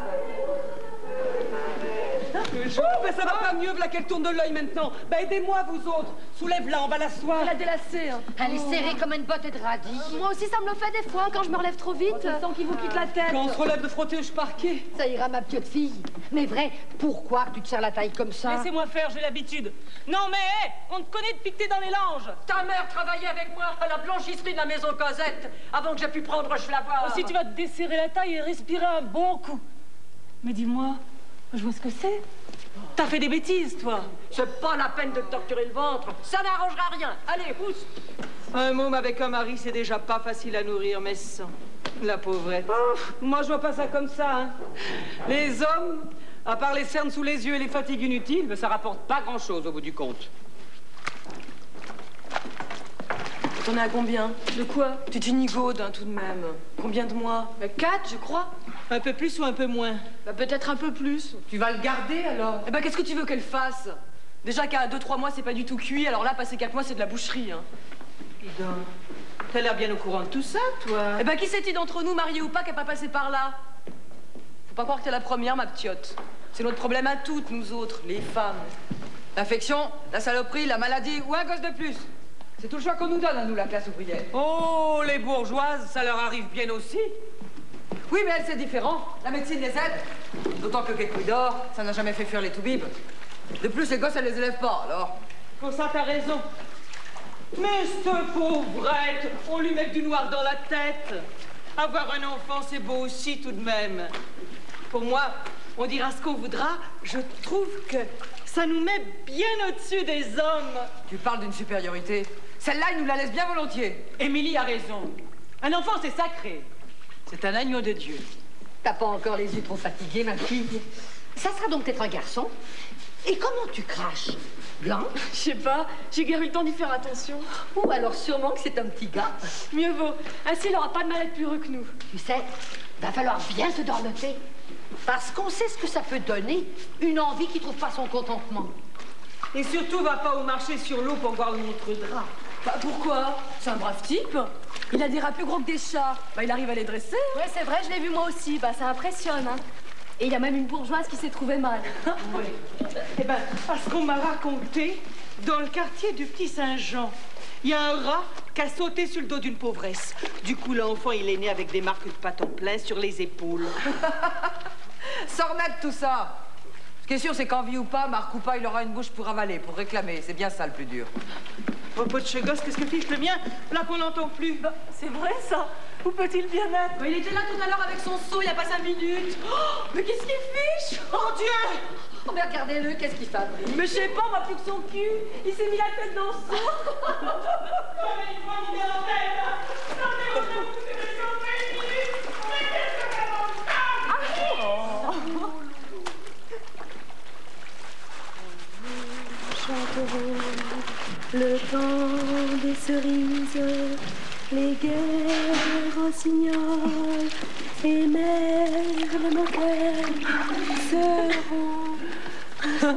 Oh, mais ça va pas mieux, voilà qu'elle tourne de l'œil maintenant. Ben aidez-moi, vous autres. Soulève-la, on va l'asseoir. Elle a délassé. Hein. Elle est serrée comme une botte de radis. Moi aussi, ça me le fait des fois quand je me relève trop vite. Je sens qu'il vous quitte la tête. Quand on se relève de frotter, je parquet. Ça ira, ma petite fille. Mais vrai, pourquoi tu te serres la taille comme ça? Laissez-moi faire, j'ai l'habitude. Non, mais hé, on te connaît depuis que t'es dans les langes. Ta mère travaillait avec moi à la blanchisserie de la maison Cosette avant que j'ai pu prendre je la voir. Si tu vas te desserrer la taille et respirer un bon coup. Mais dis-moi, je vois ce que c'est. T'as fait des bêtises, toi. C'est pas la peine de te torturer le ventre. Ça n'arrangera rien. Allez, pousse. Un môme avec un mari, c'est déjà pas facile à nourrir, mais sans. La pauvrette. moi, je vois pas ça comme ça. Hein. Les hommes, à part les cernes sous les yeux et les fatigues inutiles, ça rapporte pas grand-chose au bout du compte. T'en es à combien De quoi Tu es une igaude, hein, tout de même. Combien de mois bah, Quatre, je crois. Un peu plus ou un peu moins Bah, peut-être un peu plus. Tu vas le garder, alors Eh ben, qu'est-ce que tu veux qu'elle fasse Déjà qu'à 2-3 mois, c'est pas du tout cuit, alors là, passer 4 mois, c'est de la boucherie. Hein. Dis donc, t'as l'air bien au courant de tout ça, toi Eh ben, qui c'est-il d'entre nous, marié ou pas, qui a pas passé par là Faut pas croire que t'es la première, ma ptiote. C'est notre problème à toutes, nous autres, les femmes. L'infection, la saloperie, la maladie ou un gosse de plus. C'est tout le choix qu'on nous donne à nous, la classe ouvrière. Oh, les bourgeoises, ça leur arrive bien aussi. Oui, mais elle, c'est différent. La médecine les aide. D'autant que d'or, ça n'a jamais fait fuir les toubibs. De plus, les gosses, elle les élève pas, alors. Pour ça, t'as raison. Mais ce pauvrette, on lui met du noir dans la tête. Avoir un enfant, c'est beau aussi, tout de même. Pour moi, on dira ce qu'on voudra, je trouve que ça nous met bien au-dessus des hommes. Tu parles d'une supériorité. Celle-là, il nous la laisse bien volontiers. Émilie a raison. Un enfant, c'est sacré. C'est un agneau de Dieu. T'as pas encore les yeux trop fatigués, ma fille Ça sera donc peut-être un garçon. Et comment tu craches Blanc Je sais pas, j'ai guère eu le temps d'y faire attention. Ou alors sûrement que c'est un petit gars. Mieux vaut. Ainsi, il aura pas de mal à être plus heureux que nous. Tu sais, va falloir bien se dorloter. Parce qu'on sait ce que ça peut donner, une envie qui trouve pas son contentement. Et surtout, va pas au marché sur l'eau pour voir le montre drap. Bah pourquoi? C'est un brave type. Il a des rats plus gros que des chats. Bah il arrive à les dresser. Ouais, c'est vrai, je l'ai vu moi aussi. Bah ça impressionne. Hein. Et il y a même une bourgeoise qui s'est trouvée mal. oui. Eh ben, parce qu'on m'a raconté, dans le quartier du Petit Saint-Jean, il y a un rat qui a sauté sur le dos d'une pauvresse. Du coup, l'enfant, il est né avec des marques de pâton plein sur les épaules. Remettre tout ça. Ce qui est sûr, c'est qu'en vie ou pas, Marc ou pas, il aura une bouche pour avaler, pour réclamer. C'est bien ça le plus dur. Propos de ce gosse, qu'est-ce que fiche le mien Là qu'on n'entend plus. Bah, c'est vrai ça. Où peut-il bien être? Il était là tout à l'heure avec son seau, il n'y a pas cinq minutes. Oh, mais qu'est-ce qu'il fiche Oh Dieu Oh, mais regardez-le, qu'est-ce qu'il fabrique Mais je sais pas, on voit plus que son cul. Il s'est mis la tête dans le seau. Le temps des cerises, les guerres rossignols et mère mon seront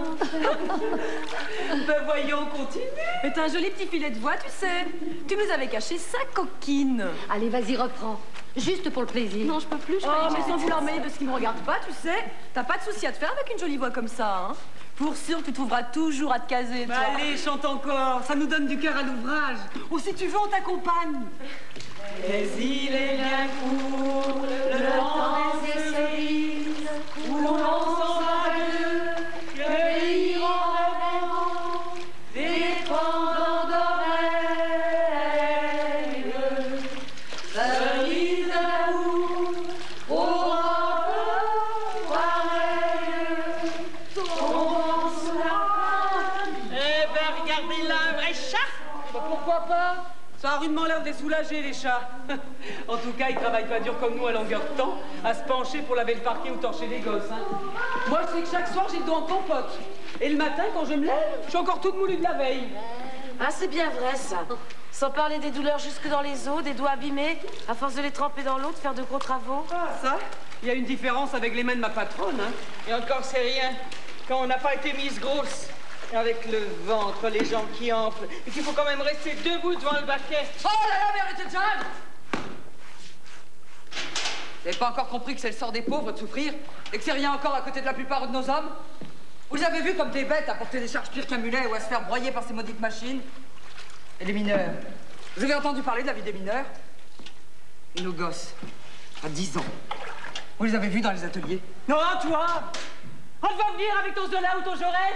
Ben voyons, continue. Mais t'as un joli petit filet de voix, tu sais. Tu nous avais caché ça, coquine. Allez, vas-y, reprends. Juste pour le plaisir. Non, je peux plus, je Oh, mais sans vouloir mêler de ce qui me regarde pas, tu sais. T'as pas de souci à te faire avec une jolie voix comme ça, hein. Pour sûr, tu trouveras toujours à te caser, toi. Allez, chante encore, ça nous donne du cœur à l'ouvrage. Ou si tu veux, on t'accompagne. Mais il est bien court, le temps des cerises, où l'on s'en va deux, cueillir en rêvant des pendants Ça a rudement l'air de les soulager, les chats. en tout cas, ils travaillent pas dur comme nous à longueur de temps, à se pencher pour laver le parquet ou torcher les gosses. hein. Moi, je sais que chaque soir, j'ai le dos en compote. Et le matin, quand je me lève, je suis encore toute moulue de la veille. Ah, c'est bien vrai, ça. Sans parler des douleurs jusque dans les os, des doigts abîmés, à force de les tremper dans l'eau, de faire de gros travaux. Ah, ça Il y a une différence avec les mains de ma patronne, hein. Et encore, c'est rien. Quand on n'a pas été mise grosse, avec le ventre, les jambes qui enflent, et qu'il faut quand même rester debout devant le baquet. Oh là là, mais arrêtez John! Vous n'avez pas encore compris que c'est le sort des pauvres de souffrir et que c'est rien encore à côté de la plupart de nos hommes? Vous les avez vus comme des bêtes à porter des charges pires qu'un mulet ou à se faire broyer par ces maudites machines? Et les mineurs. Vous avez entendu parler de la vie des mineurs? Et nos gosses, à 10 ans. Vous les avez vus dans les ateliers. Non, toi! On va venir avec ton Zola ou ton Jaurès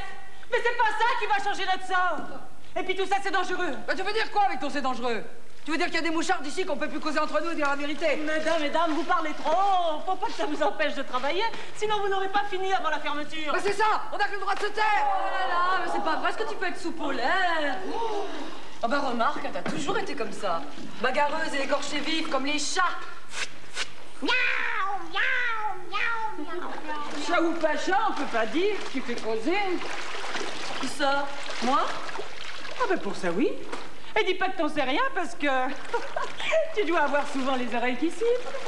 Mais c'est pas ça qui va changer notre sort Et puis tout ça, c'est dangereux Bah, tu veux dire quoi avec ton c'est dangereux? Tu veux dire qu'il y a des mouchards d'ici qu'on peut plus causer entre nous et dire la vérité? Mesdames, mesdames, vous parlez trop. Faut pas que ça vous empêche de travailler, sinon vous n'aurez pas fini avant la fermeture. Bah c'est ça On a que le droit de se taire Oh là là, mais c'est pas vrai, est-ce que tu peux être sous polaire? Oh bah remarque, t'as toujours été comme ça. Bagarreuse et écorchée vive comme les chats. Chat ou pas chat, on peut pas dire. Tu fais causer. Qui ça? Moi? Ah ben pour ça, oui. Et dis pas que t'en sais rien parce que tu dois avoir souvent les oreilles qui sifflent.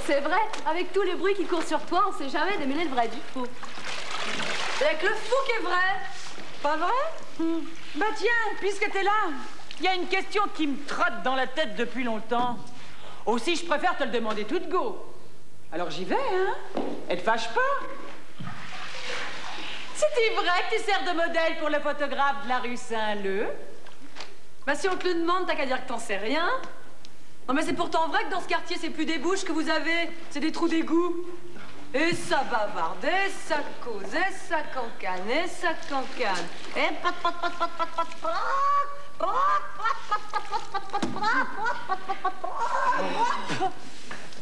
C'est vrai, avec tous les bruits qui courent sur toi, on sait jamais démêler le vrai du faux. Que le fou qui est vrai Pas vrai? Bah tiens, puisque t'es là, il y a une question qui me trotte dans la tête depuis longtemps. Aussi, je préfère te le demander toute go. Alors j'y vais, hein? Elle te fâche pas? C'est vrai que tu sers de modèle pour le photographe de la rue Saint-Leu Bah si on te le demande, t'as qu'à dire que t'en sais rien. Non mais c'est pourtant vrai que dans ce quartier, c'est plus des bouches que vous avez, c'est des trous d'égout. Et ça bavarde, et ça cause, et ça cancane, et ça cancane. Et pat pat pat pat pat pat pat.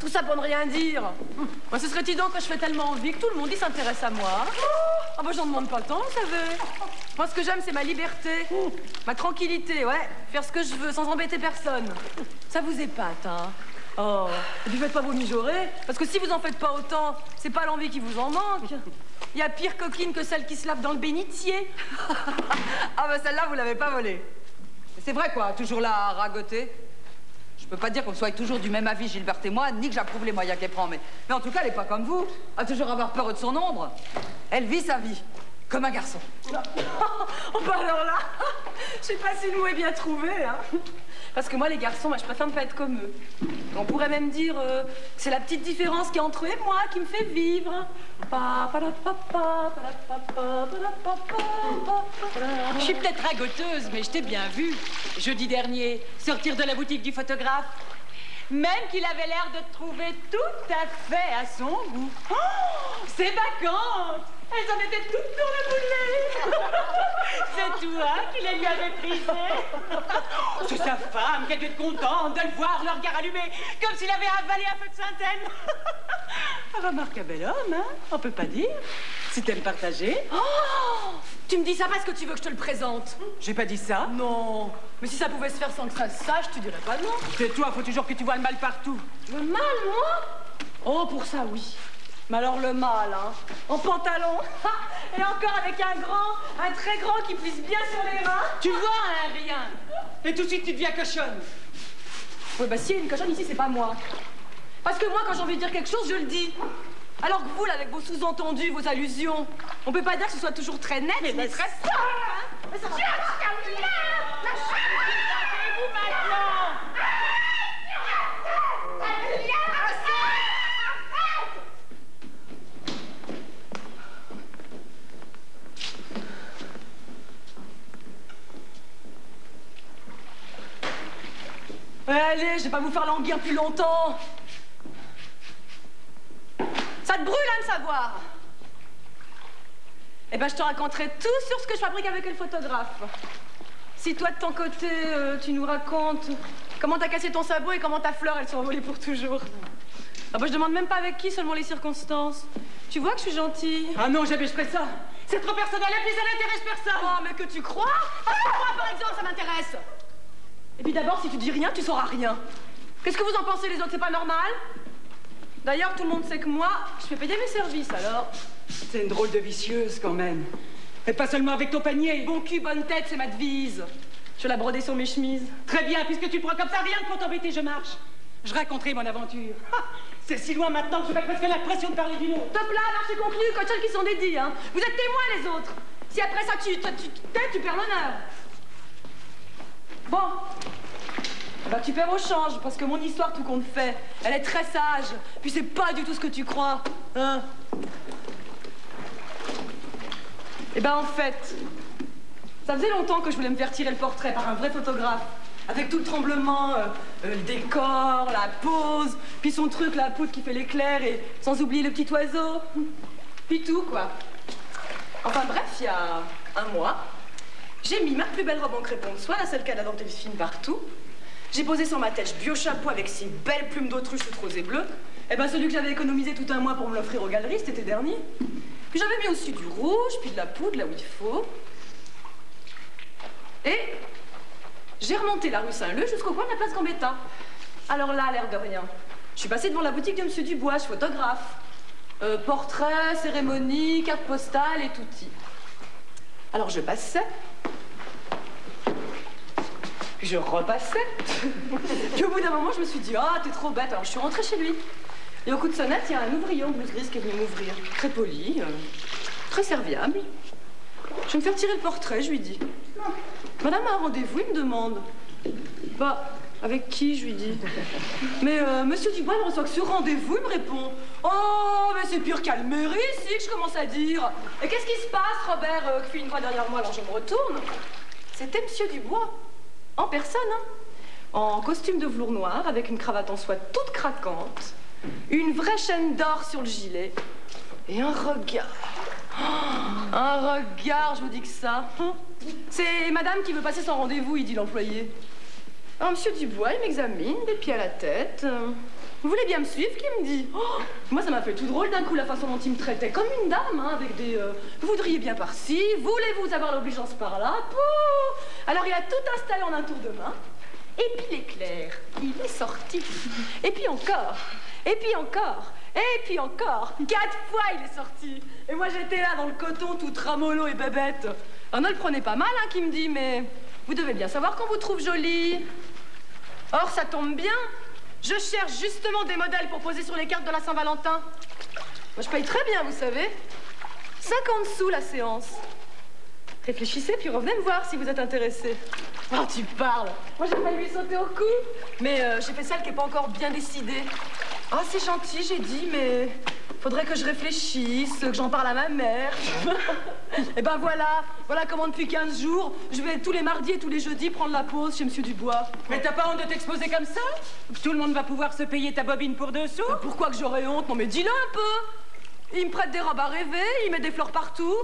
Tout ça pour ne rien dire. Moi, ce serait donc que je fais tellement envie que tout le monde s'intéresse à moi. Ah bah j'en demande pas tant, vous savez. Moi, ce que j'aime, c'est ma liberté, ma tranquillité, ouais. Faire ce que je veux sans embêter personne. Ça vous épate, hein Oh, et puis faites pas vos mijaurées, parce que si vous en faites pas autant, c'est pas l'envie qui vous en manque. Il y a pire coquine que celle qui se lave dans le bénitier. Ah bah celle-là, vous l'avez pas volée. C'est vrai quoi, toujours là à ragoter. Je peux pas dire qu'on soit toujours du même avis, Gilberte et moi, ni que j'approuve les moyens qu'elle prend, mais, mais en tout cas, elle est pas comme vous, à toujours avoir peur de son ombre. Elle vit sa vie, comme un garçon. Oh bah alors là, je sais pas si le mot est bien trouvé, hein. Parce que moi, les garçons, moi, je préfère ne pas être comme eux. On pourrait même dire, euh, c'est la petite différence qui est entre eux et moi qui me fait vivre. Je suis peut-être ragoteuse, mais je t'ai bien vu, jeudi dernier, sortir de la boutique du photographe. Même qu'il avait l'air de te trouver tout à fait à son goût. Oh, ces vacances Elles en étaient toutes dans le boulet C'est toi qui les lui avais prisées C'est sa femme il a dû être content de le voir, le regard allumé, comme s'il avait avalé un feu de synthène. Remarque un bel homme, hein On peut pas dire. Si t'aimes partager. Oh Tu me dis ça parce que tu veux que je te le présente J'ai pas dit ça. Non. Mais si ça pouvait se faire sans que ça se sache, tu dirais pas non. C'est toi, faut toujours que tu vois le mal partout. Le mal, moi? Oh, pour ça, oui. Mais alors le mal, hein En pantalon, et encore avec un grand, un très grand qui plisse bien sur les reins. Tu vois un rien. Et tout de suite, tu deviens cochonne. Oui, bah si, une cochonne ici, c'est pas moi. Parce que moi, quand j'ai envie de dire quelque chose, je le dis. Alors que vous, là, avec vos sous-entendus, vos allusions, on peut pas dire que ce soit toujours très net, mais, très ça, hein Mais ça vous maintenant Allez, je vais pas vous faire languir plus longtemps. Ça te brûle, hein, de savoir Eh ben, je te raconterai tout sur ce que je fabrique avec le photographe. Si toi, de ton côté, euh, tu nous racontes comment t'as cassé ton sabot et comment ta fleur, elle s'est envolée pour toujours. Ah ben, je demande même pas avec qui, seulement les circonstances. Tu vois que je suis gentille Ah non, jamais je ferai ça. C'est trop personnel et puis ça n'intéresse personne. Oh, mais que tu crois? Parce que moi, par exemple, ça m'intéresse. Et puis d'abord, si tu dis rien, tu sauras rien. Qu'est-ce que vous en pensez les autres? C'est pas normal? D'ailleurs, tout le monde sait que moi, je fais payer mes services, alors. C'est une drôle de vicieuse, quand même. Et pas seulement avec ton panier. Bon cul, bonne tête, c'est ma devise. Je vais la broder sur mes chemises. Très bien, puisque tu prends comme ça, rien que pour t'embêter, je marche. Je raconterai mon aventure. c'est si loin maintenant que j'ai presque l'impression de parler d'une autre. Top là, alors c'est conclu, cochons qui sont dédiés, hein. Vous êtes témoins, les autres. Si après ça, tu, tu, tu, tu perds l'honneur. Bon. Bah tu perds au change, parce que mon histoire, tout compte fait, elle est très sage. Puis c'est pas du tout ce que tu crois, hein Eh ben en fait, ça faisait longtemps que je voulais me faire tirer le portrait par un vrai photographe. Avec tout le tremblement, euh, euh, le décor, la pose, puis son truc, la poudre qui fait l'éclair, et sans oublier le petit oiseau. Puis tout, quoi. Enfin bref, il y a un mois, j'ai mis ma plus belle robe en crépon de soie, la seule qui a dentelle fine partout. J'ai posé sur ma tête bio chapeau avec ses belles plumes d'autruche toutes roses et bleues. Et ben celui que j'avais économisé tout un mois pour me l'offrir aux galeries, c'était dernier. J'avais mis aussi du rouge, puis de la poudre là où il faut. Et j'ai remonté la rue Saint-Leu jusqu'au coin de la place Gambetta. Alors là, l'air de rien. Je suis passée devant la boutique de Monsieur Dubois, je photographe. Euh, portrait, cérémonie, carte postale et tout. Alors je passais, je repassais. Puis au bout d'un moment, je me suis dit, ah, t'es trop bête. Alors je suis rentrée chez lui. Et au coup de sonnette, il y a un ouvrier en blouse grise qui est venu m'ouvrir. Très poli, euh, très serviable. Je vais me faire tirer le portrait, je lui dis. Madame a un rendez-vous, il me demande. Bah, avec qui, je lui dis. Mais euh, monsieur Dubois me reçoit que sur rendez-vous, il me répond. Oh, mais c'est pure calmerie ici que je commence à dire. Et qu'est-ce qui se passe, Robert, euh, qui une voix derrière moi, alors je me retourne? C'était monsieur Dubois. En personne, hein En costume de velours noir, avec une cravate en soie toute craquante, une vraie chaîne d'or sur le gilet, et un regard. Oh, un regard, je vous dis que ça. Hein? C'est madame qui veut passer son rendez-vous, il dit l'employé. Alors, monsieur Dubois, il m'examine, des pieds à la tête. Vous voulez bien me suivre, qui me dit oh, Moi, ça m'a fait tout drôle d'un coup la façon dont il me traitait, comme une dame, hein, avec des. Euh, vous voudriez bien par-ci, voulez-vous avoir l'obligeance par-là Alors, il a tout installé en un tour de main. Et puis l'éclair, il est sorti. Et puis encore, et puis encore, et puis encore. Quatre fois, il est sorti. Et moi, j'étais là dans le coton, tout tramolo et bébête. Ah, ne le prenez pas mal, hein, qui me dit, mais vous devez bien savoir qu'on vous trouve jolie. Or, ça tombe bien. Je cherche justement des modèles pour poser sur les cartes de la Saint-Valentin. Moi, je paye très bien, vous savez. 50 sous la séance. Réfléchissez, puis revenez me voir si vous êtes intéressé. Oh, tu parles Moi, j'ai failli lui sauter au cou. Mais euh, j'ai fait celle qui n'est pas encore bien décidée. Ah, c'est gentil, j'ai dit, mais faudrait que je réfléchisse, que j'en parle à ma mère. et eh ben voilà, voilà comment depuis 15 jours, je vais tous les mardis et tous les jeudis prendre la pause chez Monsieur Dubois. Mais t'as pas honte de t'exposer comme ça? Tout le monde va pouvoir se payer ta bobine pour deux sous? Pourquoi que j'aurais honte? Non mais dis-le un peu Il me prête des robes à rêver, il met des fleurs partout,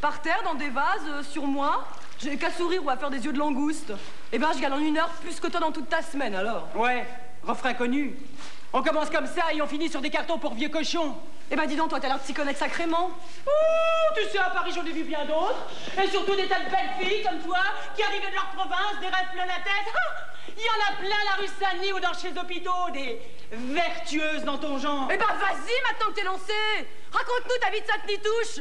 par terre, dans des vases, euh, sur moi. J'ai qu'à sourire ou à faire des yeux de langouste. Eh ben, je gagne en une heure plus que toi dans toute ta semaine, alors. Ouais, refrain connu. On commence comme ça et on finit sur des cartons pour vieux cochons. Eh ben, dis donc, toi, t'as l'air de s'y connaître sacrément. Ouh, tu sais, à Paris, j'en ai vu bien d'autres. Et surtout des tas de belles filles comme toi qui arrivent de leur province, des rêves plein la tête. Ah, Il y en a plein la rue Saint-Denis ou dans les hôpitaux, des vertueuses dans ton genre. Eh ben, vas-y, maintenant que t'es lancé Raconte-nous ta vie de Sainte-Nitouche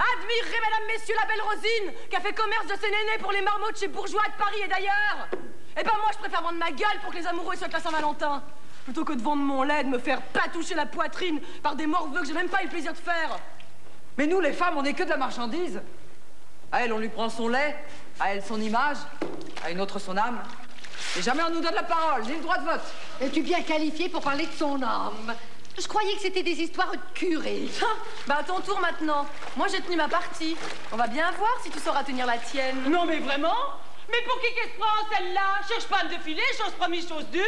Admirez, mesdames, messieurs, la belle Rosine, qui a fait commerce de ses nénés pour les marmottes chez Bourgeois de Paris et d'ailleurs Eh ben, moi, je préfère vendre ma gueule pour que les amoureux soient la Saint-Valentin, plutôt que de vendre mon lait, de me faire patoucher la poitrine par des morveux que j'ai même pas eu le plaisir de faire. Mais nous, les femmes, on n'est que de la marchandise. À elle, on lui prend son lait, à elle, son image, à une autre, son âme. Et jamais on nous donne la parole, ni le droit de vote. Es-tu bien qualifié pour parler de son âme? Je croyais que c'était des histoires de curés. Bah, à ton tour maintenant. Moi, j'ai tenu ma partie. On va bien voir si tu sauras tenir la tienne. Non, mais vraiment? Mais pour qui qu'elle se prend, celle-là? Cherche pas à me défiler, chose promise, chose due.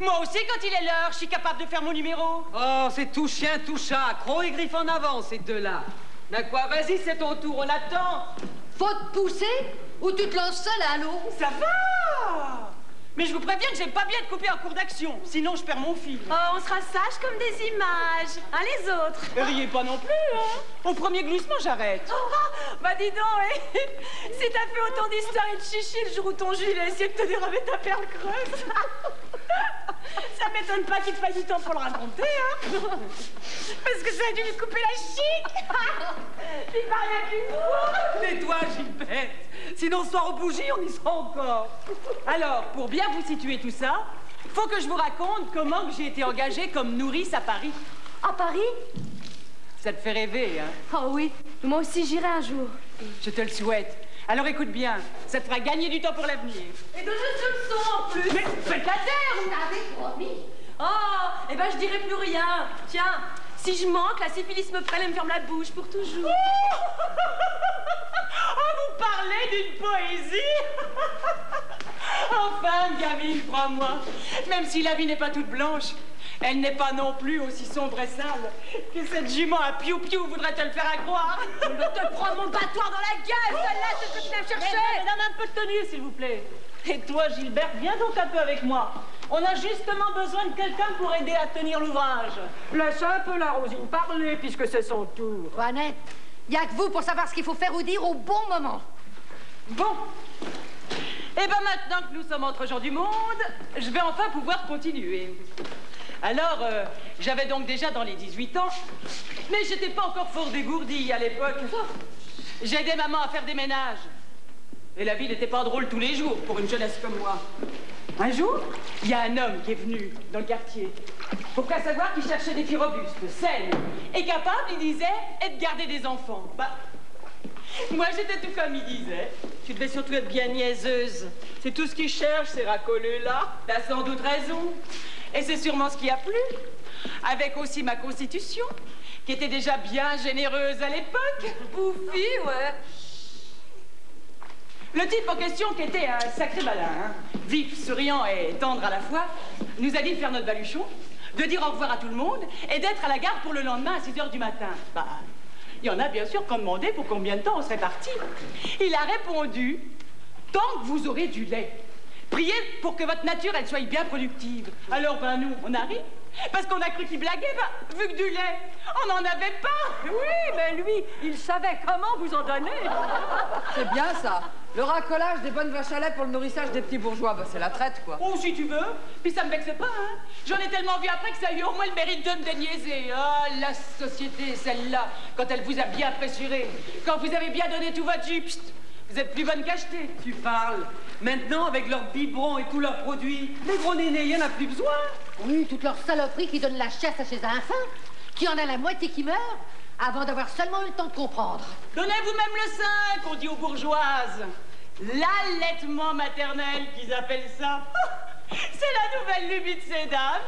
Moi aussi, quand il est l'heure, je suis capable de faire mon numéro. Oh, c'est tout chien, tout chat. Croc et griffe en avant, ces deux-là. Ben quoi, vas-y, c'est ton tour, on attend. Faut te pousser ou tu te lances seul à l'eau? Ça va Mais je vous préviens que j'aime pas bien de couper en cours d'action, sinon je perds mon fil. Oh, on sera sages comme des images. Hein, les autres riez pas non plus, hein Au premier glissement, j'arrête. Oh, bah dis donc, eh. si t'as fait autant d'histoires et de chichi le jour où ton Jules a essayé de te dérober ta perle creuse. Ça m'étonne pas qu'il te fasse du temps pour le raconter, hein Parce que ça a dû lui couper la chic Il paraît qu'une fois Tais-toi, Gilberte Sinon, ce soir au bougie, on y sera encore. Alors, pour bien vous situer tout ça, faut que je vous raconte comment j'ai été engagée comme nourrice à Paris. À Paris? Ça te fait rêver, hein? Oh oui, moi aussi j'irai un jour. Je te le souhaite. Alors écoute bien, ça te fera gagner du temps pour l'avenir. Et donne ce leçon en plus Mais faites la terre On avait promis. Oh, eh ben je dirai plus rien. Tiens, si je manque, la syphilis me prenne et me ferme la bouche pour toujours. Oh, vous parlez d'une poésie Enfin, gamine, crois-moi, même si la vie n'est pas toute blanche, elle n'est pas non plus aussi sombre et sale que cette jument à piou-piou voudrait te le faire à croire. Je te prendre mon battoir dans la gueule, celle-là, c'est ce que tu viens chercher. Mesdames, un peu de tenue, s'il vous plaît. Et toi, Gilbert, viens donc un peu avec moi. On a justement besoin de quelqu'un pour aider à tenir l'ouvrage. Laisse un peu la Rosine parler, puisque c'est son tour. Annette, y a que vous pour savoir ce qu'il faut faire ou dire au bon moment. Bon. Eh ben maintenant que nous sommes entre gens du monde, je vais enfin pouvoir continuer. Alors, euh, j'avais donc déjà dans les 18 ans, mais j'étais pas encore fort dégourdi à l'époque. J'aidais maman à faire des ménages. Et la vie n'était pas drôle tous les jours pour une jeunesse comme moi. Un jour, il y a un homme qui est venu dans le quartier pour faire savoir qu'il cherchait des filles robustes, saines et capables, il disait, et de garder des enfants. Bah, moi, j'étais tout comme il disait. Tu devais surtout être bien niaiseuse. C'est tout ce qu'ils cherchent, ces racoleux-là. T'as sans doute raison. Et c'est sûrement ce qui a plu. Avec aussi ma constitution, qui était déjà bien généreuse à l'époque. Bouffi, ouais. Le type en question, qui était un sacré malin, hein, vif, souriant et tendre à la fois, nous a dit de faire notre baluchon, de dire au revoir à tout le monde et d'être à la gare pour le lendemain à 6 heures du matin. Bah, il y en a bien sûr qui ont demandé pour combien de temps on serait parti. Il a répondu tant que vous aurez du lait. Priez pour que votre nature, elle soit bien productive. Alors, ben nous, on arrive. Parce qu'on a cru qu'il blaguait, ben, vu que du lait, on n'en avait pas. Oui, mais lui, il savait comment vous en donner. C'est bien ça. Le racolage des bonnes vaches à lait pour le nourrissage des petits bourgeois, bah, c'est la traite, quoi. Oh, si tu veux. Puis ça me vexe pas, hein. J'en ai tellement vu après que ça a eu au moins le mérite de me déniaiser. Ah, la société, celle-là, quand elle vous a bien pressuré, quand vous avez bien donné tout votre jus, pst, vous êtes plus bonne qu'achetée. Tu parles. Maintenant, avec leurs biberons et tous leurs produits, les gros nénés, il n'y en a plus besoin. Oui, toute leur saloperie qui donne la chasse à chez un enfant, qui en a la moitié qui meurt, avant d'avoir seulement eu le temps de comprendre. Donnez-vous même le sein, qu'on dit aux bourgeoises. L'allaitement maternel qu'ils appellent ça. C'est la nouvelle lubie de ces dames.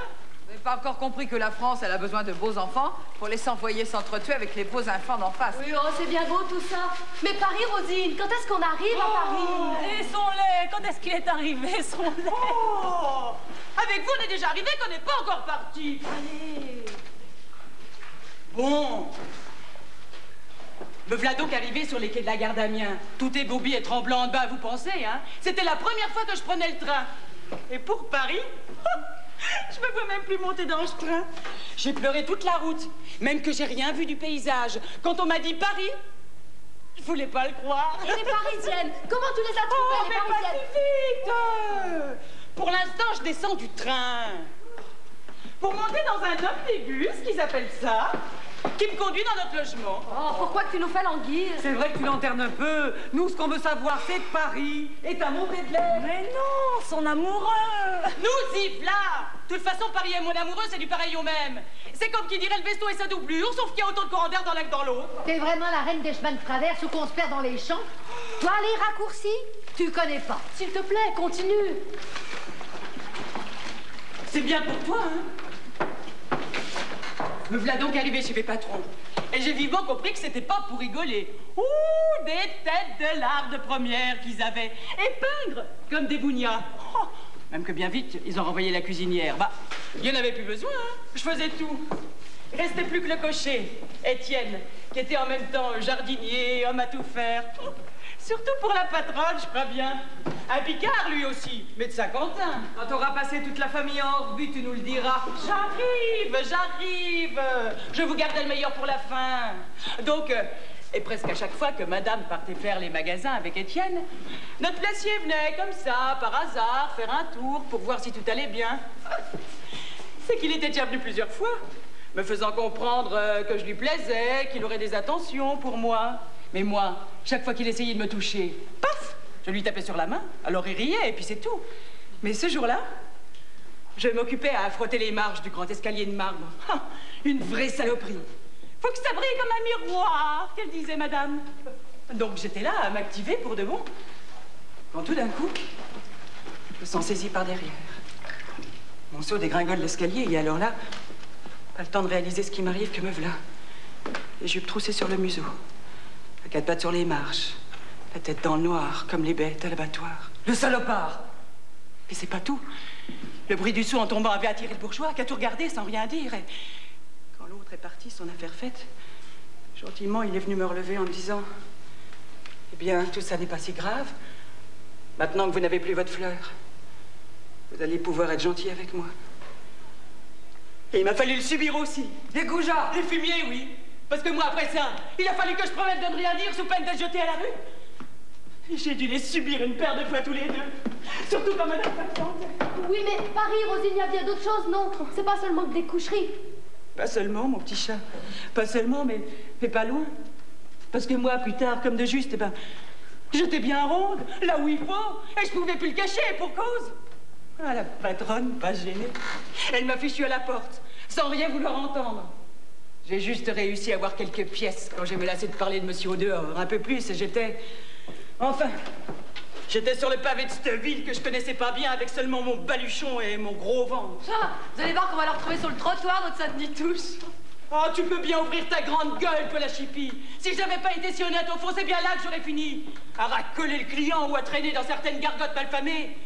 Vous n'avez pas encore compris que la France, elle a besoin de beaux enfants pour les s'envoyer s'entretuer avec les beaux enfants d'en face. Oui, oh, c'est bien beau tout ça. Mais Paris, Rosine, quand est-ce qu'on arrive à Paris? Et son lait, quand est-ce qu'il est arrivé, son lait Oh Avec vous, on est déjà arrivé qu'on n'est pas encore parti. Allez. Bon. Me voilà donc arrivé sur les quais de la gare d'Amiens. Tout est bobby et tremblant en bas, vous pensez, hein? C'était la première fois que je prenais le train. Et pour Paris Je me vois même plus monter dans ce train. J'ai pleuré toute la route, même que j'ai rien vu du paysage. Quand on m'a dit Paris, je voulais pas le croire. Et les Parisiennes Comment tu les as Oh, trouvées, mais les pas Parisiennes? si vite Pour l'instant, je descends du train. Pour monter dans un omnibus, qu'ils appellent ça, qui me conduit dans notre logement. Oh, pourquoi que tu nous fais languir? C'est vrai que tu lanternes un peu. Nous, ce qu'on veut savoir, c'est Paris. Et ta montée de l'air. Mais non, son amoureux Nous y v'là De toute façon, Paris et mon amoureux, c'est du pareil au même. C'est comme qui dirait le vaisseau et sa doublure, sauf qu'il y a autant de courants d'air dans l'un que dans l'autre. T'es vraiment la reine des chemins de traverse où qu'on se perd dans les champs? Toi, les raccourcis, tu connais pas. S'il te plaît, continue. C'est bien pour toi, hein? Me voilà donc arrivé chez mes patrons. Et j'ai vivement compris que c'était pas pour rigoler. Ouh, des têtes de l'art de première qu'ils avaient. Et peindre comme des bougnats. Oh, même que bien vite, ils ont renvoyé la cuisinière. Bah, il n'y en avait plus besoin, hein. Je faisais tout. Restait plus que le cocher, Étienne, qui était en même temps jardinier, homme à tout faire. Surtout pour la patronne, je crois bien. Un Picard, lui aussi, mais de Saint-Quentin. Quand t'auras passé toute la famille en revue, tu nous le diras. J'arrive, j'arrive. Je vous garde le meilleur pour la fin. Donc, euh, et presque à chaque fois que madame partait faire les magasins avec Étienne, notre placier venait comme ça, par hasard, faire un tour pour voir si tout allait bien. C'est qu'il était déjà venu plusieurs fois, me faisant comprendre euh, que je lui plaisais, qu'il aurait des attentions pour moi. Mais moi, chaque fois qu'il essayait de me toucher, paf, je lui tapais sur la main. Alors il riait et puis c'est tout. Mais ce jour-là, je m'occupais à frotter les marches du grand escalier de marbre. Une vraie saloperie. Faut que ça brille comme un miroir, qu'elle disait madame. Donc j'étais là à m'activer pour de bon. Quand tout d'un coup, je me sens saisie par derrière. Mon saut dégringole l'escalier et alors là, pas le temps de réaliser ce qui m'arrive que me voilà. Les jupes troussées sur le museau, quatre pattes sur les marches, la tête dans le noir, comme les bêtes à l'abattoir. Le salopard. Mais c'est pas tout. Le bruit du saut en tombant avait attiré le bourgeois, qui a tout regardé sans rien dire. Et quand l'autre est parti, son affaire faite, gentiment, il est venu me relever en me disant Eh bien, tout ça n'est pas si grave. Maintenant que vous n'avez plus votre fleur, vous allez pouvoir être gentil avec moi. Et il m'a fallu le subir aussi. Des goujats. Les fumiers, oui. Parce que moi, après ça, il a fallu que je promette de ne rien dire sous peine d'être jeté à la rue. J'ai dû les subir une paire de fois tous les deux. Surtout quand madame. Oui, mais Paris, Rosine, il y a bien d'autres choses, non? C'est pas seulement que des coucheries. Pas seulement, mon petit chat. Pas seulement, mais, mais pas loin. Parce que moi, plus tard, comme de juste, eh ben, j'étais bien ronde, là où il faut, et je pouvais plus le cacher, pour cause. Ah, la patronne, pas gênée. Elle m'a fichu à la porte, sans rien vouloir entendre. J'ai juste réussi à voir quelques pièces quand j'ai me lassé de parler de monsieur au dehors. Un peu plus, et j'étais... Enfin, j'étais sur le pavé de cette ville que je connaissais pas bien avec seulement mon baluchon et mon gros ventre. Ça, vous allez voir qu'on va le retrouver sur le trottoir, notre Saint-Denis touche. Oh, tu peux bien ouvrir ta grande gueule, toi, la chipie. Si j'avais pas été si honnête au fond, c'est bien là que j'aurais fini. À racoler le client ou à traîner dans certaines gargotes malfamées.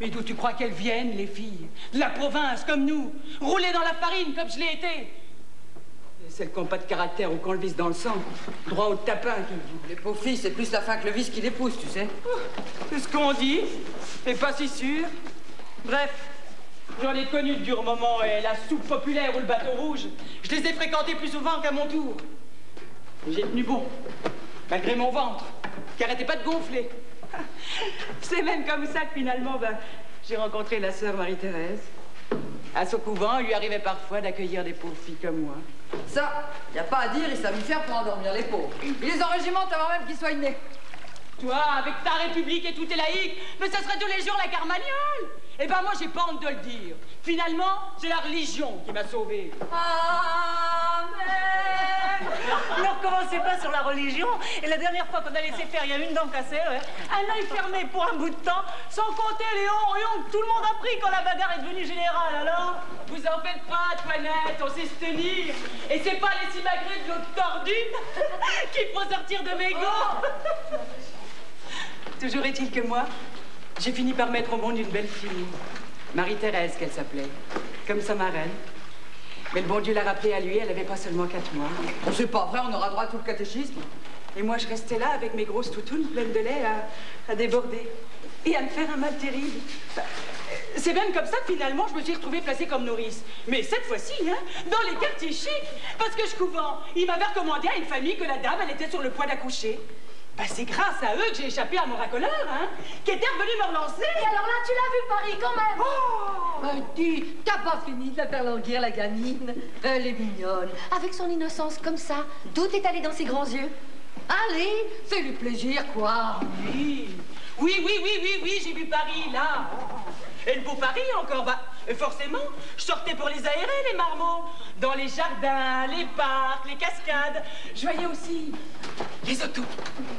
Mais d'où tu crois qu'elles viennent, les filles? De la province, comme nous. Rouler dans la farine, comme je l'ai été. Celles qui n'ont pas de caractère ou qu'on le vise dans le sang. Droit au tapin, qui Les pauvres filles, c'est plus la faim que le vice qui les pousse, tu sais. C'est ce qu'on dit, et pas si sûr? Bref, j'en ai connu de durs moments et la soupe populaire ou le bateau rouge, je les ai fréquentés plus souvent qu'à mon tour. J'ai tenu bon, malgré mon ventre, qui arrêtait pas de gonfler. C'est même comme ça que finalement, ben, j'ai rencontré la sœur Marie-Thérèse. À son couvent, il lui arrivait parfois d'accueillir des pauvres filles comme moi. Ça, y a pas à dire, ils savent y faire pour endormir les pauvres. Ils les enrégimentent avant même qu'ils soient nés. Toi, avec ta république et tout est laïque, mais ça serait tous les jours la carmagnole. Eh ben moi, j'ai pas honte de le dire. Finalement, c'est la religion qui m'a sauvée. Amen Ne recommencez pas sur la religion. Et la dernière fois qu'on a laissé faire, il y a une dent cassée, ouais. un œil fermé pour un bout de temps, sans compter les hons que tout le monde a pris quand la bagarre est devenue générale, alors Vous en faites pas, Toinette, on sait se tenir. Et c'est pas les simagrées de l'autre tordu qu'il faut sortir de mes gants. Toujours est-il que moi, j'ai fini par mettre au monde une belle fille. Marie-Thérèse, qu'elle s'appelait. Comme sa marraine. Mais le bon Dieu l'a rappelé à lui, elle avait pas seulement quatre mois. Oh, C'est pas vrai, on aura droit à tout le catéchisme. Et moi, je restais là avec mes grosses toutounes pleines de lait à, déborder. Et à me faire un mal terrible. Bah, C'est même comme ça que finalement, je me suis retrouvée placée comme nourrice. Mais cette fois-ci, hein, dans les quartiers chics, parce que je couvent, il m'avait recommandé à une famille que la dame, elle était sur le point d'accoucher. Bah, c'est grâce à eux que j'ai échappé à mon racoleur, hein, qui était revenu me relancer. Et alors là, tu l'as vu, Paris, quand même Oh Euh, dis, t'as pas fini de la faire languir, la gamine Elle est mignonne. Avec son innocence comme ça, tout est allé dans ses grands yeux? Allez, fais-lui plaisir, quoi. Oui, oui, oui, oui, oui, oui, j'ai vu Paris, là. Et le beau Paris encore, bah, euh, forcément, je sortais pour les aérer, les marmots. Dans les jardins, les parcs, les cascades. Je voyais aussi les autos,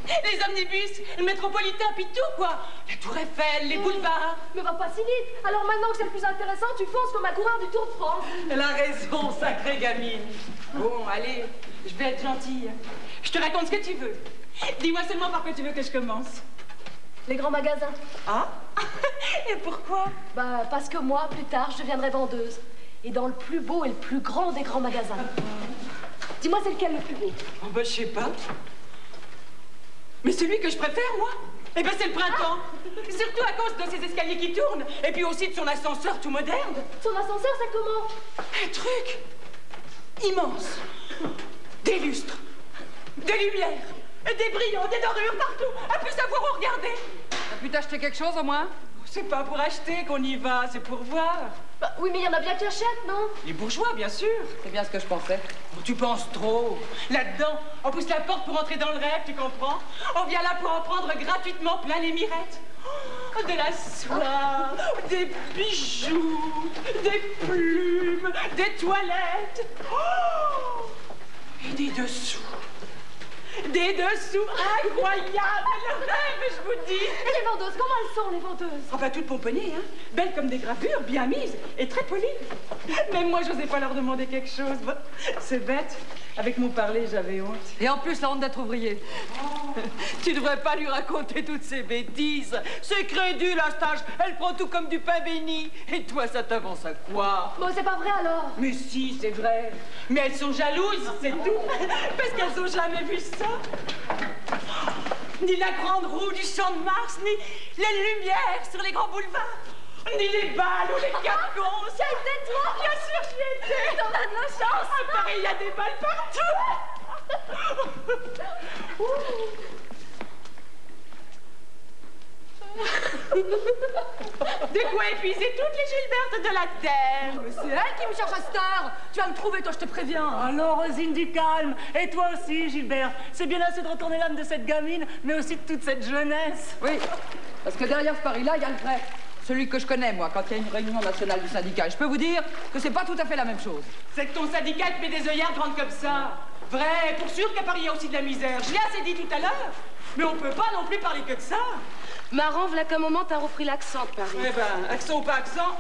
les omnibus, le métropolitain, puis tout, quoi. La Tour Eiffel, les boulevards. Mais va pas si vite. Alors maintenant que c'est le plus intéressant, tu fonces comme un coureur du Tour de France. Elle a raison, sacrée gamine. Bon, allez, je vais être gentille. Je te raconte ce que tu veux. Dis-moi seulement par quoi tu veux que je commence. Les grands magasins. Ah Et pourquoi? Bah, parce que moi, plus tard, je deviendrai vendeuse. Et dans le plus beau et le plus grand des grands magasins. Dis-moi, c'est lequel le plus beau? Oh bah, je sais pas. Mais celui que je préfère, moi Eh ben, c'est le printemps. Surtout à cause de ces escaliers qui tournent. Et puis aussi de son ascenseur tout moderne. Son ascenseur, c'est comment? Un truc immense. Des lustres, des lumières, des brillants, des dorures partout. À plus savoir où regarder. T'as pu t'acheter quelque chose au moins? C'est pas pour acheter qu'on y va, c'est pour voir. Bah, oui, mais il y en a bien qui achètent, non? Les bourgeois, bien sûr. C'est bien ce que je pensais. Oh, Tu penses trop. Là-dedans, on pousse la porte pour entrer dans le rêve, tu comprends? On vient là pour en prendre gratuitement plein les mirettes. Oh, de la soie, des bijoux, des plumes, des toilettes. Oh, et des dessous. Des dessous incroyables. Le rêve, je vous dis. Et les vendeuses, comment elles sont, les vendeuses? Enfin, toutes pomponnées, hein Belles comme des gravures, bien mises et très polies. Même moi, j'osais pas leur demander quelque chose. Bah, C'est bête. Avec mon parler, j'avais honte. Et en plus, la honte d'être ouvrier. Tu devrais pas lui raconter toutes ces bêtises. C'est crédule cet âge. Elle prend tout comme du pain béni. Et toi, ça t'avance à quoi? Bon, c'est pas vrai, alors? Mais si, c'est vrai. Mais elles sont jalouses, c'est tout. Parce qu'elles ont jamais vu ça. Ni la grande roue du champ de Mars, ni les lumières sur les grands boulevards, ni les balles ou les as été, toi Bien sûr, j'y étais. T'en as de la chance À Paris, il y a des balles partout. De quoi épuiser toutes les Gilbertes de la terre. Mais c'est elle qui me cherche à cette heure Tu vas me trouver, toi, je te préviens Alors, Rosine, du calme. Et toi aussi, Gilbert. C'est bien assez de retourner l'âme de cette gamine, mais aussi de toute cette jeunesse. Oui, parce que derrière ce Paris-là, il y a le vrai. Celui que je connais, moi, quand il y a une réunion nationale du syndicat. Et je peux vous dire que c'est pas tout à fait la même chose. C'est que ton syndicat te met des œillères grandes comme ça. Vrai, pour sûr qu'à Paris, il y a aussi de la misère. Je l'ai assez dit tout à l'heure. Mais on peut pas non plus parler que de ça. Marrant, voilà qu'un moment, t'as repris l'accent de Paris. Eh ben, accent ou pas accent,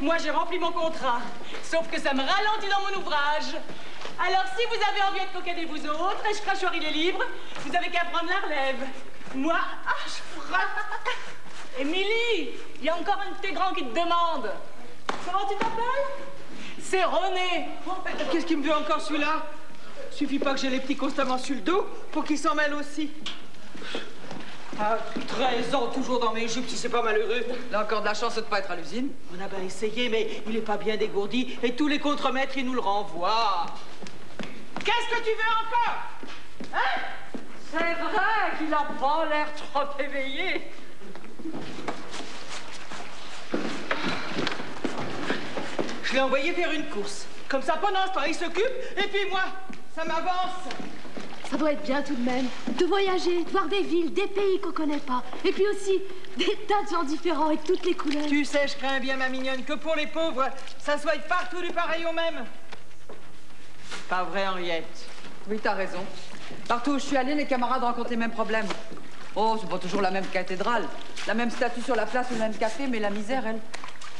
moi j'ai rempli mon contrat. Sauf que ça me ralentit dans mon ouvrage. Alors si vous avez envie de coquiner vous autres, et je crachoirie les livres, vous avez qu'à prendre la relève. Moi, ah, je frappe. Émilie, il y a encore un de tes grands qui te demande. Comment tu t'appelles? C'est René. Qu'est-ce qui me veut encore celui-là? Suffit pas que j'ai les petits constamment sur le dos pour qu'ils s'en mêlent aussi. Ah, 13 ans toujours dans mes jupes si c'est pas malheureux. Il a encore de la chance de ne pas être à l'usine. On a bien essayé, mais il est pas bien dégourdi et tous les contremaîtres, ils nous le renvoient. Qu'est-ce que tu veux encore? Hein? C'est vrai qu'il a pas l'air trop éveillé. Je l'ai envoyé faire une course. Comme ça, pendant ce temps, il s'occupe et puis moi, ça m'avance. Ça doit être bien tout de même de voyager, de voir des villes, des pays qu'on connaît pas. Et puis aussi des tas de gens différents et de toutes les couleurs. Tu sais, je crains bien, ma mignonne, que pour les pauvres, ça soit partout du pareil au même. Pas vrai, Henriette Oui, t'as raison. Partout où je suis allée, les camarades rencontrent les mêmes problèmes. Oh, c'est pas toujours la même cathédrale, la même statue sur la place ou le même café, mais la misère, elle.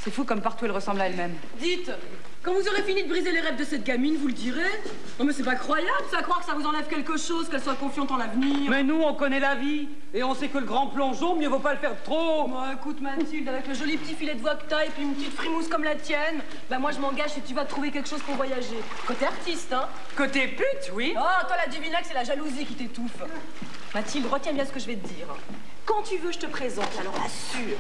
C'est fou comme partout elle ressemble à elle-même. Dites, quand vous aurez fini de briser les rêves de cette gamine, vous le direz Non mais c'est pas croyable, ça croire que ça vous enlève quelque chose, qu'elle soit confiante en l'avenir. Mais nous, on connaît la vie. Et on sait que le grand plongeon, mieux vaut pas le faire trop. Bon, écoute Mathilde, avec le joli petit filet de voix que t'as et puis une petite frimousse comme la tienne, bah moi je m'engage et tu vas trouver quelque chose pour voyager. Côté artiste, hein Côté pute, oui. Oh, toi la divinac, c'est la jalousie qui t'étouffe. Mathilde, retiens bien ce que je vais te dire. Quand tu veux, je te présente, alors assure.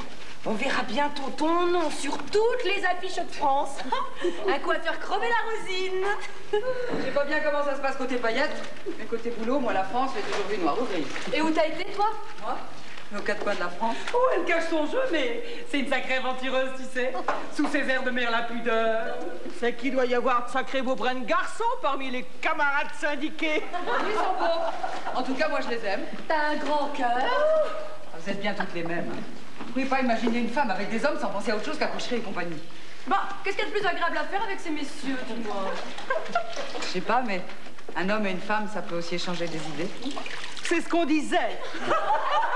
On verra bientôt ton nom sur toutes les affiches de France. À quoi faire crever la rosine. Je sais pas bien comment ça se passe côté paillettes, mais côté boulot, moi la France, j'ai toujours vu noir ou gris. Et où t'as été, toi Moi Aux quatre coins de la France. Oh, elle cache son jeu, mais c'est une sacrée aventureuse, tu sais. Sous ses airs de mère la pudeur. C'est qu'il doit y avoir de sacrés beaux brins de garçons parmi les camarades syndiqués. Ils sont beaux. En tout cas, moi je les aime. T'as un grand cœur. Ah, Vous êtes bien toutes les mêmes. Hein. Vous pouvez pas imaginer une femme avec des hommes sans penser à autre chose qu'à coucherie et compagnie. Bon, qu'est-ce qu'il y a de plus agréable à faire avec ces messieurs, dis-moi? Je sais pas, mais un homme et une femme, ça peut aussi échanger des idées. C'est ce qu'on disait.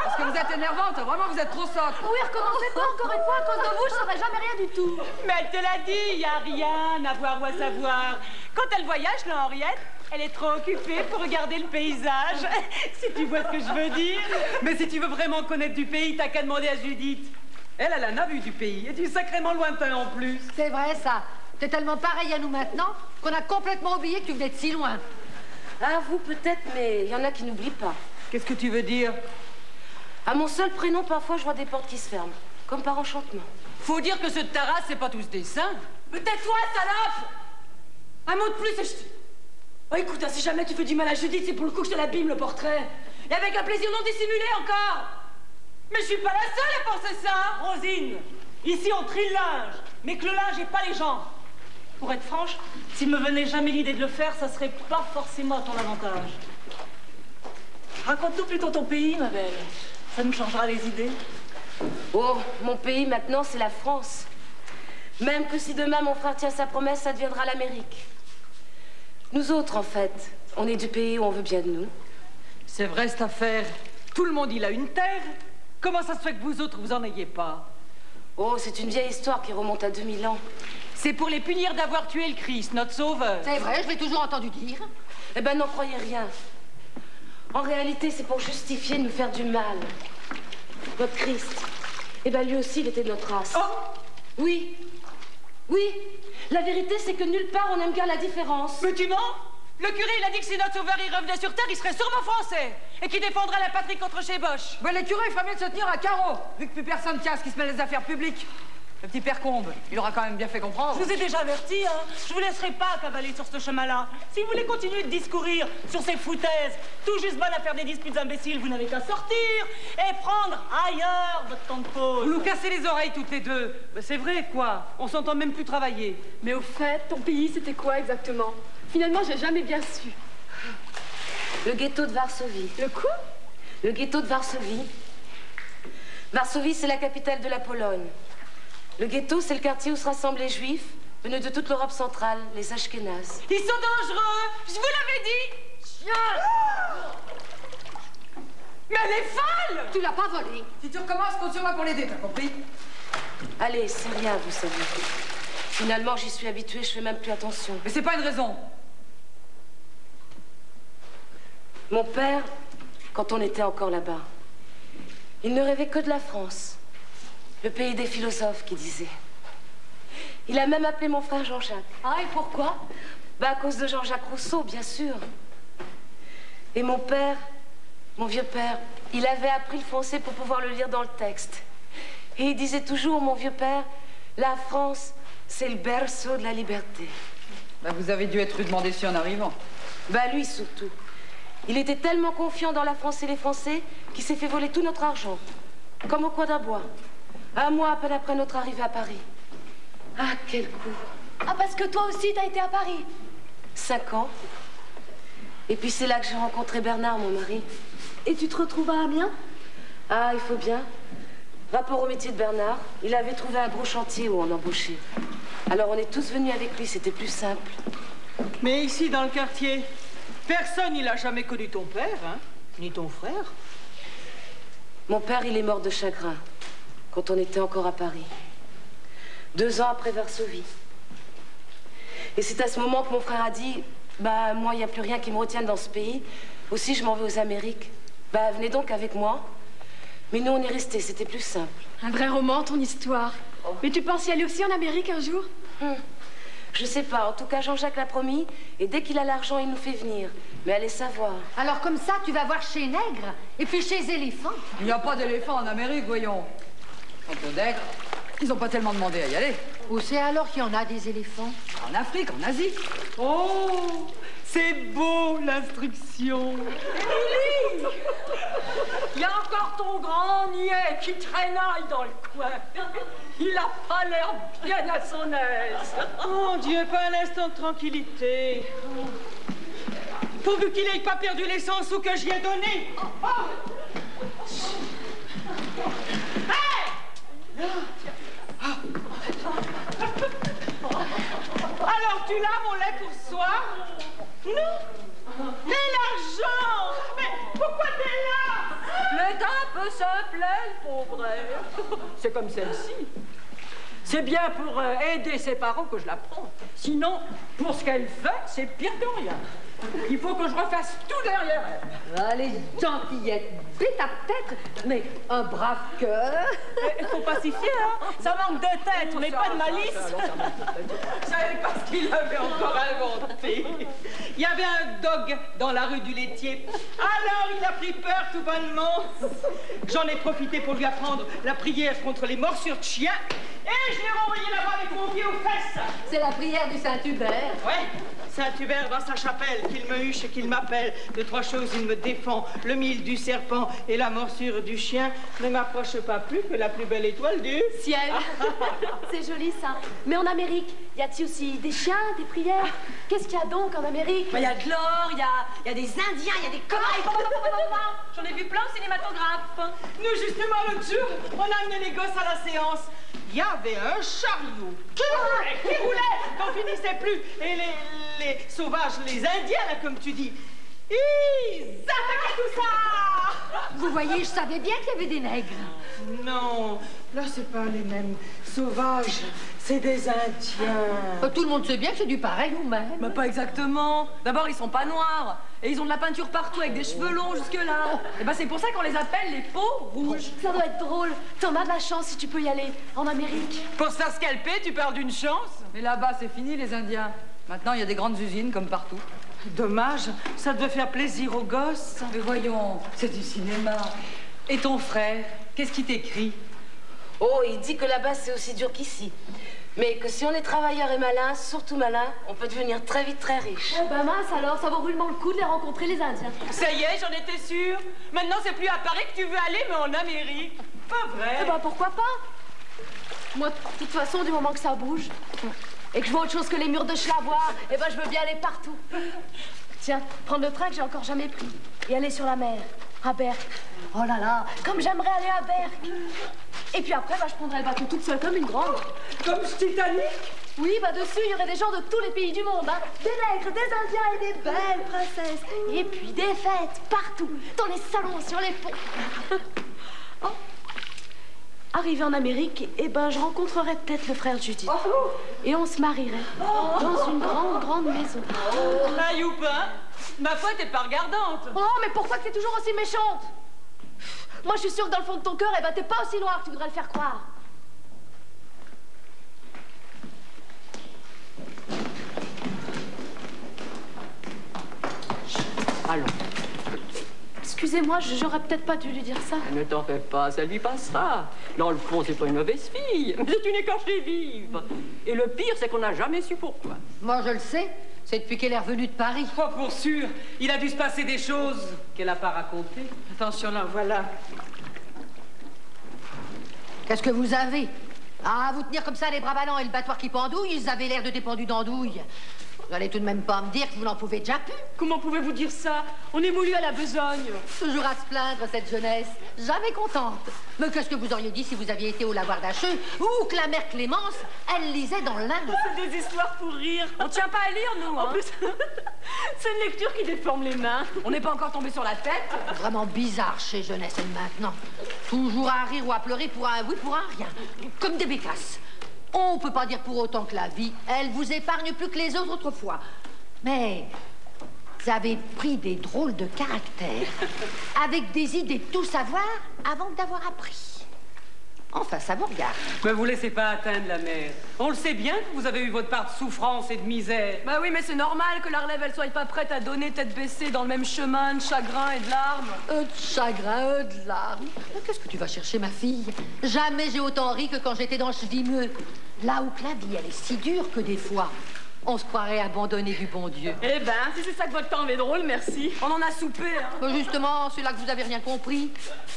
Parce que vous êtes énervante, vraiment, vous êtes trop sotte. Oui, recommencez pas encore une fois, à cause de vous, je saurais jamais rien du tout. Mais elle te l'a dit, y a rien à voir ou à savoir. Quand elle voyage, la Henriette, elle est trop occupée pour regarder le paysage. si tu vois ce que je veux dire. Mais si tu veux vraiment connaître du pays, t'as qu'à demander à Judith. Elle, elle en a vu du pays, et du sacrément lointain en plus. C'est vrai, ça. T'es tellement pareil à nous maintenant qu'on a complètement oublié que tu venais de si loin. Ah, vous peut-être, mais il y en a qui n'oublient pas. Qu'est-ce que tu veux dire? À mon seul prénom, parfois, je vois des portes qui se ferment. Comme par enchantement. Faut dire que ceux de ta race, c'est pas tous des saints. Mais tais-toi, salope Un mot de plus et je... Oh, écoute, hein, si jamais tu fais du mal à Judith, c'est pour le coup que je te l'abîme, le portrait. Et avec un plaisir non dissimulé encore Mais je suis pas la seule à penser ça Rosine, ici on trie le linge, mais que le linge et pas les gens. Pour être franche, s'il me venait jamais l'idée de le faire, ça serait pas forcément à ton avantage. Raconte-nous plutôt ton pays, ma belle. Ça nous changera les idées. Oh, mon pays maintenant, c'est la France. Même que si demain mon frère tient sa promesse, ça deviendra l'Amérique. Nous autres, en fait, on est du pays où on veut bien de nous. C'est vrai cette affaire. Tout le monde il a une terre. Comment ça se fait que vous autres vous en ayez pas? Oh, c'est une vieille histoire qui remonte à 2000 ans. C'est pour les punir d'avoir tué le Christ, notre sauveur. C'est vrai, je l'ai toujours entendu dire. Eh ben, n'en croyez rien. En réalité, c'est pour justifier de nous faire du mal. Notre Christ, eh ben, lui aussi, il était de notre race. Oh Oui, oui. La vérité, c'est que nulle part on aime bien la différence. Mais tu mens? Le curé, il a dit que si notre sauveur il revenait sur Terre, il serait sûrement français. Et qu'il défendrait la patrie contre chez Bosch. Ouais, les curés, il ferait mieux de se tenir à carreau, vu que plus personne tient à ce qui se mêle des affaires publiques. Le petit père Combe, il aura quand même bien fait comprendre. Je vous ai déjà averti, hein. Je vous laisserai pas cavaler sur ce chemin-là. Si vous voulez continuer de discourir sur ces foutaises, tout juste bonne à faire des disputes imbéciles, vous n'avez qu'à sortir et prendre ailleurs votre temps de pause. Vous nous cassez les oreilles toutes les deux. Ben, c'est vrai, quoi. On s'entend même plus travailler. Mais au fait, ton pays, c'était quoi exactement? Finalement, j'ai jamais bien su. Le ghetto de Varsovie. Le coup? Le ghetto de Varsovie. Varsovie, c'est la capitale de la Pologne. Le ghetto, c'est le quartier où se rassemblent les juifs venus de toute l'Europe centrale, les Ashkénazes. Ils sont dangereux Je vous l'avais dit Mais elle est folle Tu l'as pas volé. Si tu recommences, compte sur moi pour l'aider, t'as compris? Allez, c'est rien, vous savez. Finalement, j'y suis habituée, je fais même plus attention. Mais c'est pas une raison. Mon père, quand on était encore là-bas, il ne rêvait que de la France, le pays des philosophes, qui disait. Il a même appelé mon frère Jean-Jacques. Ah, et pourquoi? Bah, à cause de Jean-Jacques Rousseau, bien sûr. Et mon père, mon vieux père, il avait appris le français pour pouvoir le lire dans le texte. Et il disait toujours, mon vieux père, la France, c'est le berceau de la liberté. Bah, vous avez dû être rudement déçu en arrivant. Bah, lui surtout. Il était tellement confiant dans la France et les Français qu'il s'est fait voler tout notre argent. Comme au coin d'un bois. Un mois à peine après notre arrivée à Paris. Ah, quel coup Ah, parce que toi aussi, t'as été à Paris Cinq ans. Et puis c'est là que j'ai rencontré Bernard, mon mari. Et tu te retrouves à Amiens? Ah, il faut bien. Rapport au métier de Bernard, il avait trouvé un gros chantier où on embauchait. Alors on est tous venus avec lui, c'était plus simple. Mais ici, dans le quartier, personne il a jamais connu ton père, hein Ni ton frère. Mon père, il est mort de chagrin quand on était encore à Paris. deux ans après Varsovie. Et c'est à ce moment que mon frère a dit Bah, moi, il n'y a plus rien qui me retienne dans ce pays. Aussi, je m'en vais aux Amériques. Bah, venez donc avec moi. Mais nous, on est restés, c'était plus simple. Un vrai roman, ton histoire. Mais tu penses y aller aussi en Amérique un jour? Hum. Je sais pas, en tout cas, Jean-Jacques l'a promis. Et dès qu'il a l'argent, il nous fait venir. Mais allez savoir. Alors comme ça, tu vas voir chez Nègre et puis chez Éléphant. Il n'y a pas d'éléphant en Amérique, voyons. Quant aux nègres, ils n'ont pas tellement demandé à y aller. Où c'est alors qu'il y en a des éléphants En Afrique, en Asie. Oh, c'est beau l'instruction. Émilie Il y a encore ton grand niais qui traînaille dans le coin. Il a pas l'air bien à son aise. Mon Dieu, pas un instant de tranquillité. Pourvu qu'il n'ait pas perdu l'essence ou que j'y ai donné. Oh. Hey Alors tu l'as mon lait pour ce soir Non Et l'argent Mais pourquoi t'es là? L'état peut se plaire, pauvre. C'est comme celle-ci. C'est bien pour euh, aider ses parents que je la prends. Sinon, pour ce qu'elle fait, c'est pire que rien. Il faut que je refasse tout derrière elle. Allez, gentillette, bête à tête, mais un brave cœur. Il faut pacifier, hein Ça manque de tête, mais pas de malice Je savais pas ce qu'il avait encore inventé. Il y avait un dog dans la rue du laitier. Alors il a pris peur tout bonnement. J'en ai profité pour lui apprendre la prière contre les morsures de chiens. Et je l'ai renvoyé là-bas avec mon pied aux fesses. C'est la prière du Saint-Hubert. Ouais, Saint-Hubert dans sa chapelle, qu'il me huche et qu'il m'appelle. De trois choses, il me défend. Le mille du serpent et la morsure du chien ne m'approche pas plus que la plus belle étoile du... Ciel. C'est joli ça. Mais en Amérique, y a-t-il aussi des chiens, des prières? Qu'est-ce qu'il y a donc en Amérique? Il y a de l'or, il y a, y a des Indiens, il y a des comards. J'en ai vu plein au cinématographe. Nous, justement, l'autre jour, on a amené les gosses à la séance. Il y avait un chariot qui roulait, qui roulait, qu'on finissait plus. Et les, les sauvages, les Indiens, là, comme tu dis, ils attaquaient tout ça Vous voyez, je savais bien qu'il y avait des nègres. Non, là, c'est pas les mêmes sauvages, c'est des Indiens. Euh, Tout le monde sait bien que c'est du pareil ou même. Mais pas exactement. D'abord, ils sont pas noirs. Et ils ont de la peinture partout avec des cheveux longs jusque-là. Et ben c'est pour ça qu'on les appelle les peaux rouges. Ça doit être drôle. T'en as de la chance si tu peux y aller en Amérique. Pour se faire scalper, tu perds d'une chance. Mais là-bas, c'est fini, les Indiens. Maintenant, il y a des grandes usines comme partout. Dommage, ça devait faire plaisir aux gosses. Mais voyons, c'est du cinéma. Et ton frère, qu'est-ce qu'il t'écrit? Oh, il dit que là-bas, c'est aussi dur qu'ici. Mais que si on est travailleur et malin, surtout malin, on peut devenir très vite très riche. Eh ben mince alors, ça vaut rudement le coup de les rencontrer les Indiens. Ça y est, j'en étais sûre. Maintenant, c'est plus à Paris que tu veux aller, mais en Amérique. Pas vrai Eh ben pourquoi pas? Moi, de toute façon, du moment que ça bouge et que je vois autre chose que les murs de Schlavois, eh ben je veux bien aller partout. Tiens, prendre le train que j'ai encore jamais pris et aller sur la mer, à Berck. Oh là là, comme j'aimerais aller à Berck. Et puis après, bah, je prendrai le bateau toute seule comme une grande. Comme Titanic Oui, bah dessus, il y aurait des gens de tous les pays du monde. Hein. Des nègres, des indiens et des belles princesses. Et puis des fêtes partout, dans les salons, sur les ponts. Oh. Arrivé en Amérique, eh ben, je rencontrerais peut-être le frère Judith. Et on se marierait dans une grande, grande maison. Ah, Youpin, ma foi, t'es pas regardante. Oh, mais pourquoi tu es toujours aussi méchante? Moi, je suis sûre que dans le fond de ton cœur, eh ben, t'es pas aussi noir que tu voudrais le faire croire. Allons, Excusez-moi, je- j'aurais peut-être pas dû lui dire ça. ne t'en fais pas, ça lui passera. Dans le fond, c'est pas une mauvaise fille, mais c'est une écorchée vive. Et le pire, c'est qu'on n'a jamais su pourquoi. Moi, je le sais. C'est depuis qu'elle est revenue de Paris. Pas pour sûr, il a dû se passer des choses qu'elle a pas racontées. Attention là, voilà. Qu'est-ce que vous avez? Ah, vous tenir comme ça les bras ballants et le battoir qui pendouille, ils avaient l'air de dépendus d'andouille. Vous allez tout de même pas me dire que vous n'en pouvez déjà plus. Comment pouvez-vous dire ça? On est moulu à la besogne. Toujours à se plaindre, cette jeunesse. Jamais contente. Mais qu'est-ce que vous auriez dit si vous aviez été au lavoir d'Acheux ou que la mère Clémence, elle lisait dans l'Inde C'est des histoires pour rire. On tient pas à lire, nous, En hein. plus, c'est une lecture qui déforme les mains. On n'est pas encore tombé sur la tête. Vraiment bizarre chez jeunesse et maintenant. Toujours à rire ou à pleurer pour un oui, pour un rien. Comme des bécasses. On peut pas dire pour autant que la vie, elle vous épargne plus que les autres autrefois. Mais vous avez pris des drôles de caractères, avec des idées de tout savoir avant d'avoir appris. Enfin, ça vous regarde. Mais vous laissez pas atteindre la mère. On le sait bien que vous avez eu votre part de souffrance et de misère. Bah oui, mais c'est normal que la relève, elle soit pas prête à donner tête baissée dans le même chemin de chagrin et de larmes. Euh, de chagrin, euh, de larmes. Mais Qu'est-ce que tu vas chercher, ma fille? Jamais j'ai autant ri que quand j'étais dans Chevimeux. Là où que la vie, elle est si dure que des fois, on se croirait abandonné du bon Dieu. Eh ben, si c'est ça que votre temps est drôle, merci. On en a soupé, hein. Euh, Justement, c'est là que vous avez rien compris.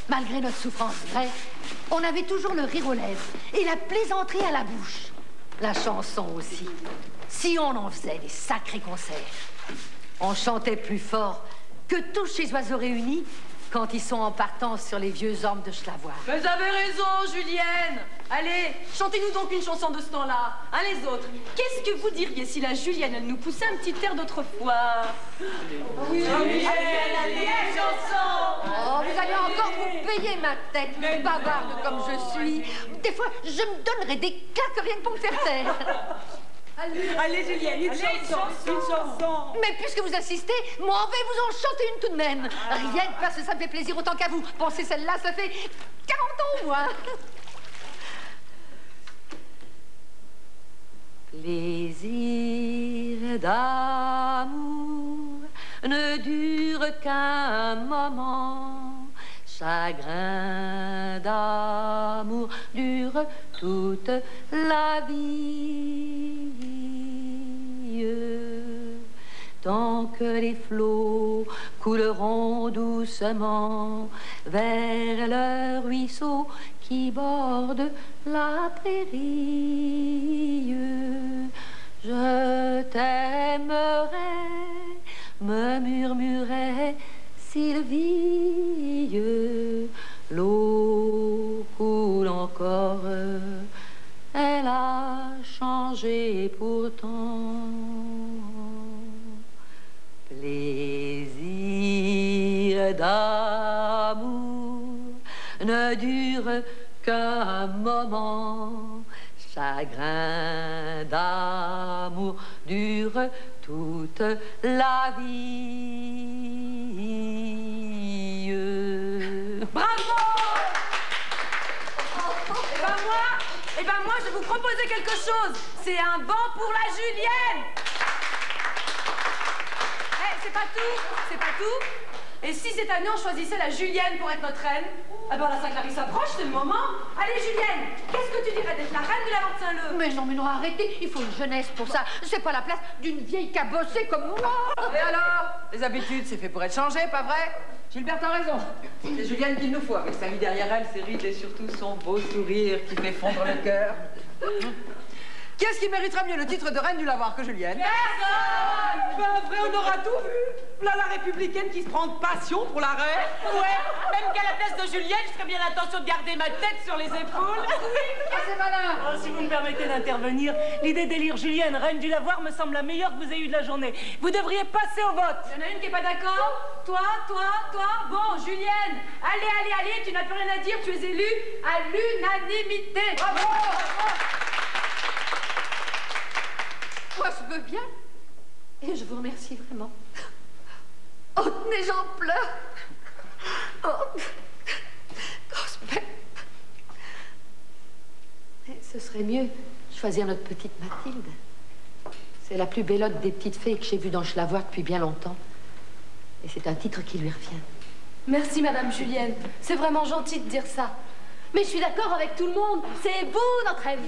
Malgré notre souffrance vraie, on avait toujours le rire aux lèvres et la plaisanterie à la bouche. La chanson aussi. Si on en faisait des sacrés concerts, on chantait plus fort que tous ces oiseaux réunis quand ils sont en partance sur les vieux ormes de Schlavois. Vous avez raison, Julienne. Allez, chantez-nous donc une chanson de ce temps-là. Hein, les autres Qu'est-ce que vous diriez si la Julienne, elle nous poussait un petit air d'autrefois Oui, Julienne, allez, chanson Oh, vous allez encore vous payer ma tête, bavarde comme je suis. Des fois, je me donnerais des claques rien que pour me faire taire. Allez, Julienne, une chanson, une chanson. Mais puisque vous insistez, m'en vais vous en chanter une tout de même. Rien que parce que ça me fait plaisir autant qu'à vous. Pensez celle-là, ça fait 40 ans au moins. Plaisir d'amour ne dure qu'un moment. Chagrin d'amour dure toute la vie. Tant que les flots couleront doucement vers le ruisseau qui borde la prairie, je t'aimerai, me murmurait Sylvie. L'eau coule encore, elle a changé pourtant. Plaisir d'amour ne dure qu'un moment. Chagrin d'amour dure toute la vie. Bravo Eh ben moi, eh ben moi, je vais vous proposer quelque chose. C'est un banc pour la Julienne. Eh, c'est pas tout, c'est pas tout. Et si cette année on choisissait la Julienne pour être notre reine Ah ben la Saint-Clarisse s'approche, c'est le moment. Allez Julienne, qu'est-ce que tu dirais d'être la reine de la Vente Saint-Leu Mais non, mais non, arrêtez, il faut une jeunesse pour ça. C'est pas la place d'une vieille cabossée comme moi. Et alors? Les habitudes, c'est fait pour être changé, pas vrai? Gilbert a raison. C'est Julienne qu'il nous faut, avec sa vie derrière elle, ses rides et surtout son beau sourire qui fait fondre le cœur. Qui est-ce qui méritera mieux le titre de reine du lavoir que Julienne Ben après, on aura tout vu. Là, la républicaine qui se prend de passion pour la reine. Ouais, même qu'à la place de Julienne, je ferais bien l'intention de garder ma tête sur les épaules. c'est malin Oh, si vous me permettez d'intervenir, l'idée d'élire Julienne, reine du lavoir, me semble la meilleure que vous ayez eue de la journée. Vous devriez passer au vote. Il y en a une qui est pas d'accord Toi, toi, toi Bon, Julienne, allez, allez, allez, tu n'as plus rien à dire, tu es élue à l'unanimité. Bravo Moi, je veux bien. Et je vous remercie vraiment. Oh, tenez, j'en pleure. Oh, grosse peine. Mais ce serait mieux de choisir notre petite Mathilde. C'est la plus bellotte des petites fées que j'ai vues dans Schlavois depuis bien longtemps. Et c'est un titre qui lui revient. Merci, Madame Julienne. C'est vraiment gentil de dire ça. Mais je suis d'accord avec tout le monde. C'est vous, notre reine.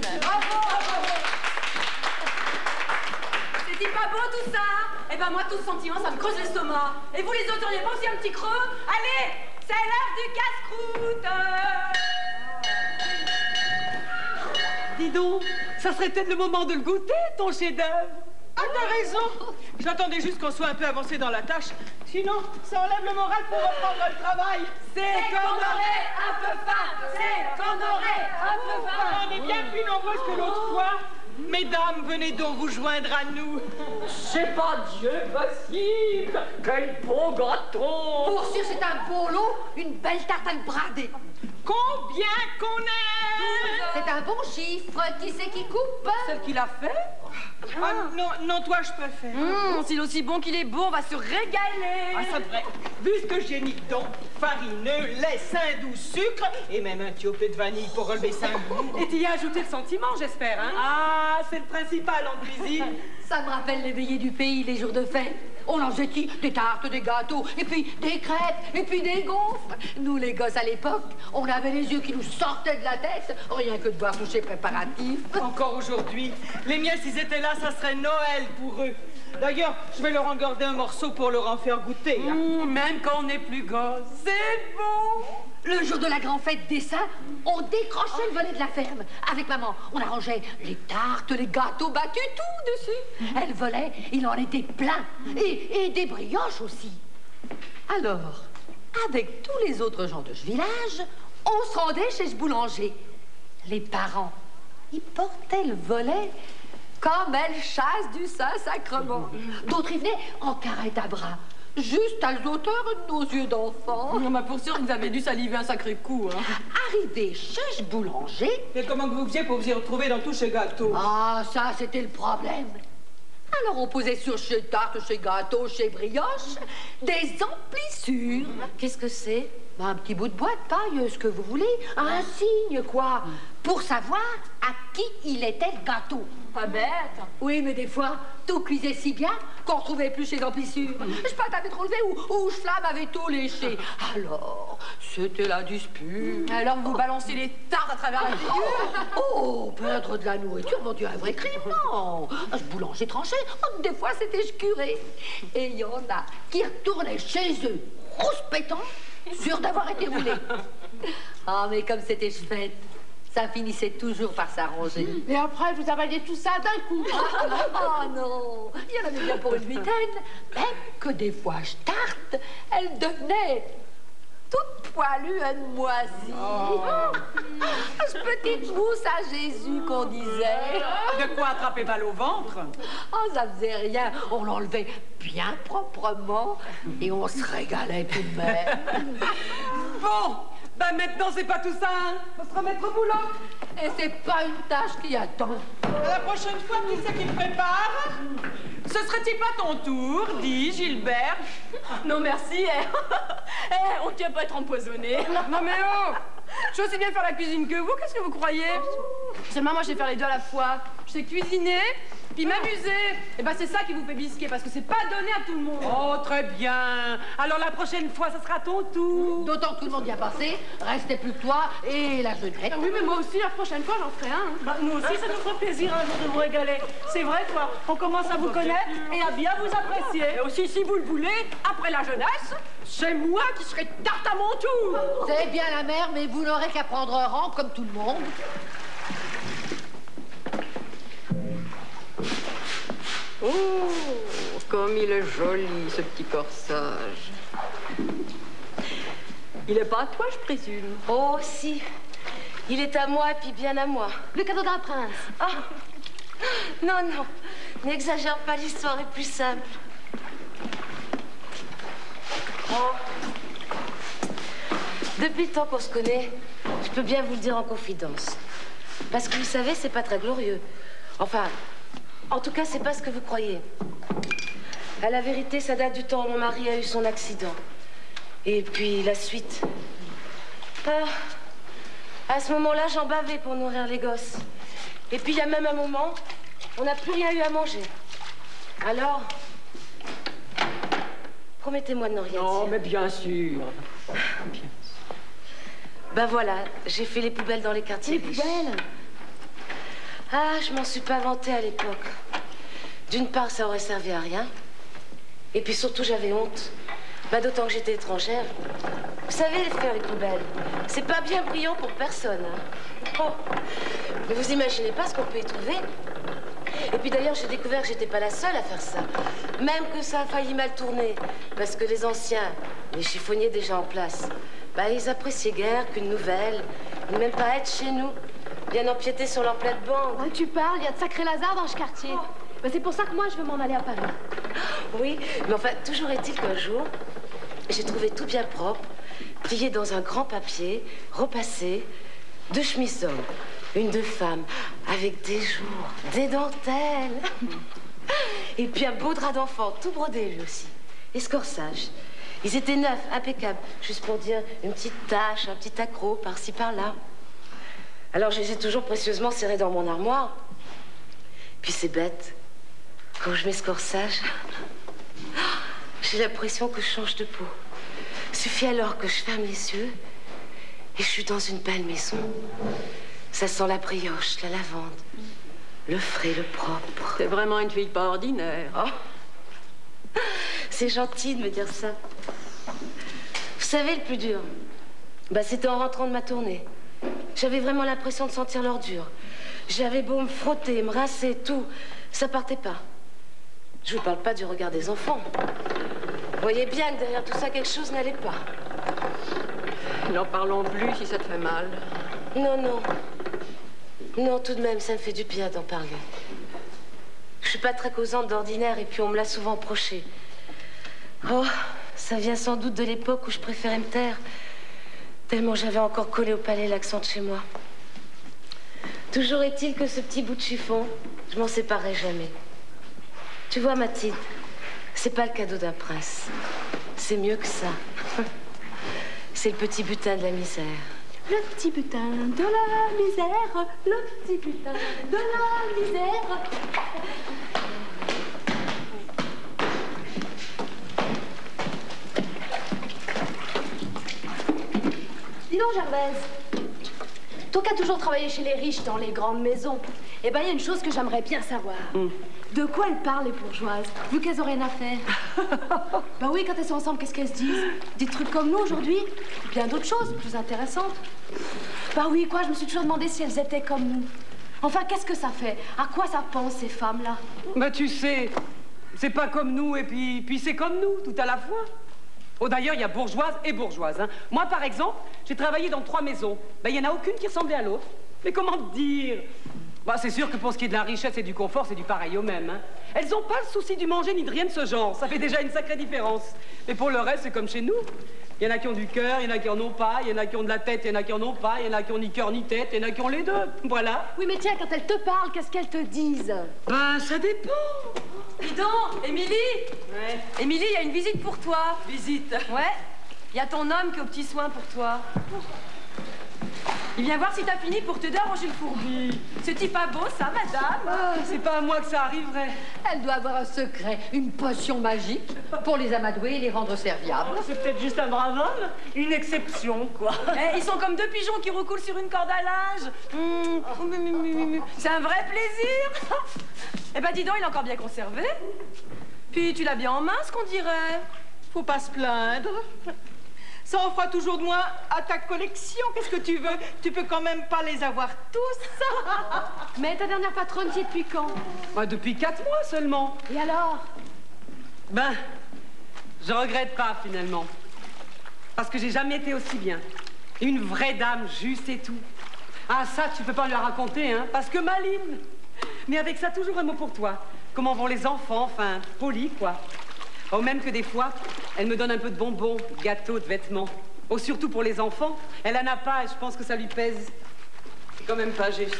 C'est pas beau tout ça Eh ben moi, tout ce sentiment, ça me creuse l'estomac. Et vous les autres, auriez pas aussi un petit creux? Allez, c'est l'heure du casse-croûte Dis donc, ça serait peut-être le moment de le goûter, ton chef-d'œuvre. Ah, t'as raison. J'attendais juste qu'on soit un peu avancé dans la tâche. Sinon, ça enlève le moral pour reprendre le travail. C'est qu'on aurait un peu faim C'est qu'on aurait un peu faim On est bien plus nombreuses que l'autre fois. Mesdames, venez donc vous joindre à nous. C'est pas Dieu possible Quel beau gâteau Pour sûr, c'est un beau lot, une belle tartane bradée. Combien qu'on est C'est un bon chiffre. Qui c'est qui coupe Celle qui l'a fait Ah, non, non, toi, je préfère. Hum, S'il est aussi bon qu'il est beau, on va se régaler. Ah, c'est vrai. Vu ce que j'ai mis dedans, farineux, lait, sain doux, sucre, et même un tiopé de vanille pour relever saint goût. Et tu y as ajouté le sentiment, j'espère, hein Ah, c'est le principal en cuisine. Ça me rappelle les veillées du pays, les jours de fête. On en faisait des tartes, des gâteaux, et puis des crêpes, et puis des gaufres. Nous, les gosses à l'époque, on avait les yeux qui nous sortaient de la tête, rien que de voir tous ces préparatifs. Encore aujourd'hui. Les miens, s'ils étaient là, ça serait Noël pour eux. D'ailleurs, je vais leur en garder un morceau pour leur en faire goûter. hein. Hum, Même quand on n'est plus gosse, c'est bon Le jour de la grande fête des saints, on décrochait le volet de la ferme. Avec maman, on arrangeait les tartes, les gâteaux battus, tout dessus. Elle volait, il en était plein. Et, et des brioches aussi. Alors, avec tous les autres gens de ce village, on se rendait chez ce boulanger. Les parents, ils portaient le volet comme elles chassent du Saint-Sacrement. D'autres y venaient en carrette à bras, juste à l'auteur de nos yeux d'enfant. Non, bah pour sûr, vous avez dû saliver un sacré coup. Hein. Arrivé chez ce boulanger, Et comment que vous faisiez pour vous y retrouver dans tous ces gâteaux ah, ça, c'était le problème. Alors, on posait sur chez tarte, chez gâteau, chez brioche, des emplissures. Qu'est-ce que c'est? Bah, Un petit bout de boîte, paille, ce que vous voulez. Un signe, quoi. Pour savoir à qui il était le gâteau. Pas bête. Oui, mais des fois, tout cuisait si bien qu'on ne trouvait plus chez emplissures. Je pas avait trop levé ou, ou Flamme avait tout léché. Alors, c'était la dispute. Alors vous balancez les tartes à travers la figure Oh, perdre de la nourriture, mon Dieu, un vrai crime, non. Ce boulanger tranchait, oh, des fois c'était curé. Et il y en a qui retournaient chez eux, rouspétants, sûrs d'avoir été roulés. Ah, mais comme c'était chouette, ça finissait toujours par s'arranger. Et après, vous avaliez tout ça d'un coup. Oh non, il y en avait bien pour une huitaine. Même que des fois je tarte, elle devenait toute poilue, une moisie. Ce petite mousse à Jésus qu'on disait. De quoi attraper balle au ventre? Oh, ça faisait rien. On l'enlevait bien proprement et on se régalait tout de même. Bon, bah maintenant c'est pas tout ça, hein Faut se remettre au boulot Et c'est pas une tâche qui attend. La prochaine fois, qui c'est qui prépare Ce serait-il pas ton tour, dit Gilbert? Non, merci. Eh, Eh, on tient pas à être empoisonné. Non mais oh Je sais aussi bien faire la cuisine que vous, qu'est-ce que vous croyez? Seulement, moi, je sais faire les deux à la fois. Je sais cuisiner, puis m'amuser. Et ben, c'est ça qui vous fait bisquer, parce que c'est pas donné à tout le monde. Oh, très bien Alors la prochaine fois, ce sera ton tour D'autant que tout le monde y a passé, restait plus que toi et la jeunette. Ah oui, mais moi aussi, la prochaine fois, j'en ferai un. Bah, nous aussi, ça nous fera plaisir un jour de vous régaler. C'est vrai, quoi. On commence à vous connaître et à bien vous apprécier. Et aussi, si vous le voulez, après la jeunesse, c'est moi qui serai tarte à mon tour C'est bien la mère, mais vous n'aurez qu'à prendre rang comme tout le monde. Oh, comme il est joli, ce petit corsage. Il est pas à toi, je présume. Oh, si. Il est à moi et puis bien à moi. Le cadeau d'un prince. Ah Non, non. N'exagère pas, l'histoire est plus simple. Oh. Depuis le temps qu'on se connaît, je peux bien vous le dire en confidence. Parce que vous savez, c'est pas très glorieux. Enfin, en tout cas, c'est pas ce que vous croyez. À la vérité, ça date du temps où mon mari a eu son accident. Et puis la suite. Ah, à ce moment-là, j'en bavais pour nourrir les gosses. Et puis il y a même un moment, on n'a plus rien eu à manger. Alors, promettez-moi de ne rien Non, dire. mais bien sûr. Ben voilà, j'ai fait les poubelles dans les quartiers. Les riches. poubelles Ah, je m'en suis pas vantée à l'époque. D'une part, ça aurait servi à rien. Et puis surtout, j'avais honte. Bah, d'autant que j'étais étrangère. Vous savez, faire les poubelles, c'est pas bien brillant pour personne. hein. Oh. Mais vous imaginez pas ce qu'on peut y trouver. Et puis d'ailleurs, j'ai découvert que j'étais pas la seule à faire ça. Même que ça a failli mal tourner. Parce que les anciens, les chiffonniers déjà en place, bah, ils appréciaient guère qu'une nouvelle, ni même pas être chez nous. Viennent empiéter sur leur plate-bande. Oh, tu parles, il y a de sacrés Lazare dans ce quartier. Bah, c'est pour ça que moi, je veux m'en aller à Paris. Oui, mais enfin, toujours est-il qu'un jour, j'ai trouvé tout bien propre, plié dans un grand papier, repassé, deux chemises une de femme, avec des jours, des dentelles. Et puis un beau drap d'enfant, tout brodé lui aussi. Et ce corsage. Ils étaient neufs, impeccables, juste pour dire une petite tache, un petit accroc par-ci par-là. Alors je les ai toujours précieusement serrés dans mon armoire. Puis c'est bête. Quand je mets ce corsage, j'ai l'impression que je change de peau. Suffit alors que je ferme les yeux et je suis dans une belle maison. Ça sent la brioche, la lavande, le frais, le propre. C'est vraiment une fille pas ordinaire. Oh. C'est gentil de me dire ça. Vous savez le plus dur bah, C'était en rentrant de ma tournée. J'avais vraiment l'impression de sentir l'ordure. J'avais beau me frotter, me rincer, tout. Ça partait pas. Je vous parle pas du regard des enfants. Vous voyez bien que derrière tout ça, quelque chose n'allait pas. N'en parlons plus si ça te fait mal. Non, non. Non, tout de même, ça me fait du bien d'en parler. Je suis pas très causante d'ordinaire et puis on me l'a souvent reproché. Oh, ça vient sans doute de l'époque où je préférais me taire, tellement j'avais encore collé au palais l'accent de chez moi. Toujours est-il que ce petit bout de chiffon, je m'en séparerai jamais. Tu vois, Mathilde, c'est pas le cadeau d'un prince. C'est mieux que ça. C'est le petit butin de la misère. Le petit butin de la misère, le petit butin de la misère. Dis donc, Gervaise, toi qui as toujours travaillé chez les riches dans les grandes maisons, eh ben, il y a une chose que j'aimerais bien savoir. De quoi elles parlent, les bourgeoises, vu qu'elles ont rien à faire? Bah oui, quand elles sont ensemble, qu'est-ce qu'elles se disent? Des trucs comme nous aujourd'hui? Bien d'autres choses, plus intéressantes. Bah oui, quoi, je me suis toujours demandé si elles étaient comme nous. Enfin, qu'est-ce que ça fait? À quoi ça pense, ces femmes-là? Bah tu sais, c'est pas comme nous et puis, puis c'est comme nous, tout à la fois. Oh d'ailleurs, il y a bourgeoise et bourgeoise. hein. Moi, par exemple, j'ai travaillé dans trois maisons. Bah, il y en a aucune qui ressemblait à l'autre. Mais comment dire? Bah, c'est sûr que pour ce qui est de la richesse et du confort, c'est du pareil au même. hein. Elles n'ont pas le souci du manger ni de rien de ce genre. Ça fait déjà une sacrée différence. Mais pour le reste, c'est comme chez nous. Il y en a qui ont du cœur, il y en a qui en ont pas, il y en a qui ont de la tête, il y en a qui en ont pas, il y en a qui ont ni cœur ni tête, il y en a qui ont les deux. Voilà. Oui, mais tiens, quand elles te parlent, qu'est-ce qu'elles te disent? Ben, ça dépend. Dis donc, Émilie Ouais. Émilie, il y a une visite pour toi. Visite. Ouais Il y a ton homme qui est aux petits soins pour toi. Il vient voir si t'as fini pour t'aider à ranger le fourbi. C'est-il pas beau, ça, madame Ah, c'est pas à moi que ça arriverait. Elle doit avoir un secret, une potion magique pour les amadouer et les rendre serviables. C'est peut-être juste un brave homme. Une exception, quoi. Eh, Ils sont comme deux pigeons qui recoulent sur une corde à linge. Hum, hum, hum. C'est un vrai plaisir. eh ben, dis donc, il est encore bien conservé. Puis tu l'as bien en main, ce qu'on dirait. Faut pas se plaindre. Ça en fera toujours de moins à ta collection. Qu'est-ce que tu veux? Tu peux quand même pas les avoir tous. Mais ta dernière patronne, es depuis quand? Bah, depuis quatre mois seulement. Et alors? Ben, je regrette pas finalement. Parce que j'ai jamais été aussi bien. Une vraie dame, juste et tout. Ah, ça, tu peux pas lui raconter, hein, parce que maline. Mais avec ça, toujours un mot pour toi. Comment vont les enfants, enfin, polis, quoi? Oh, même que des fois, elle me donne un peu de bonbons, de gâteaux, de vêtements. Oh, surtout pour les enfants. Elle en a pas et je pense que ça lui pèse. C'est quand même pas juste.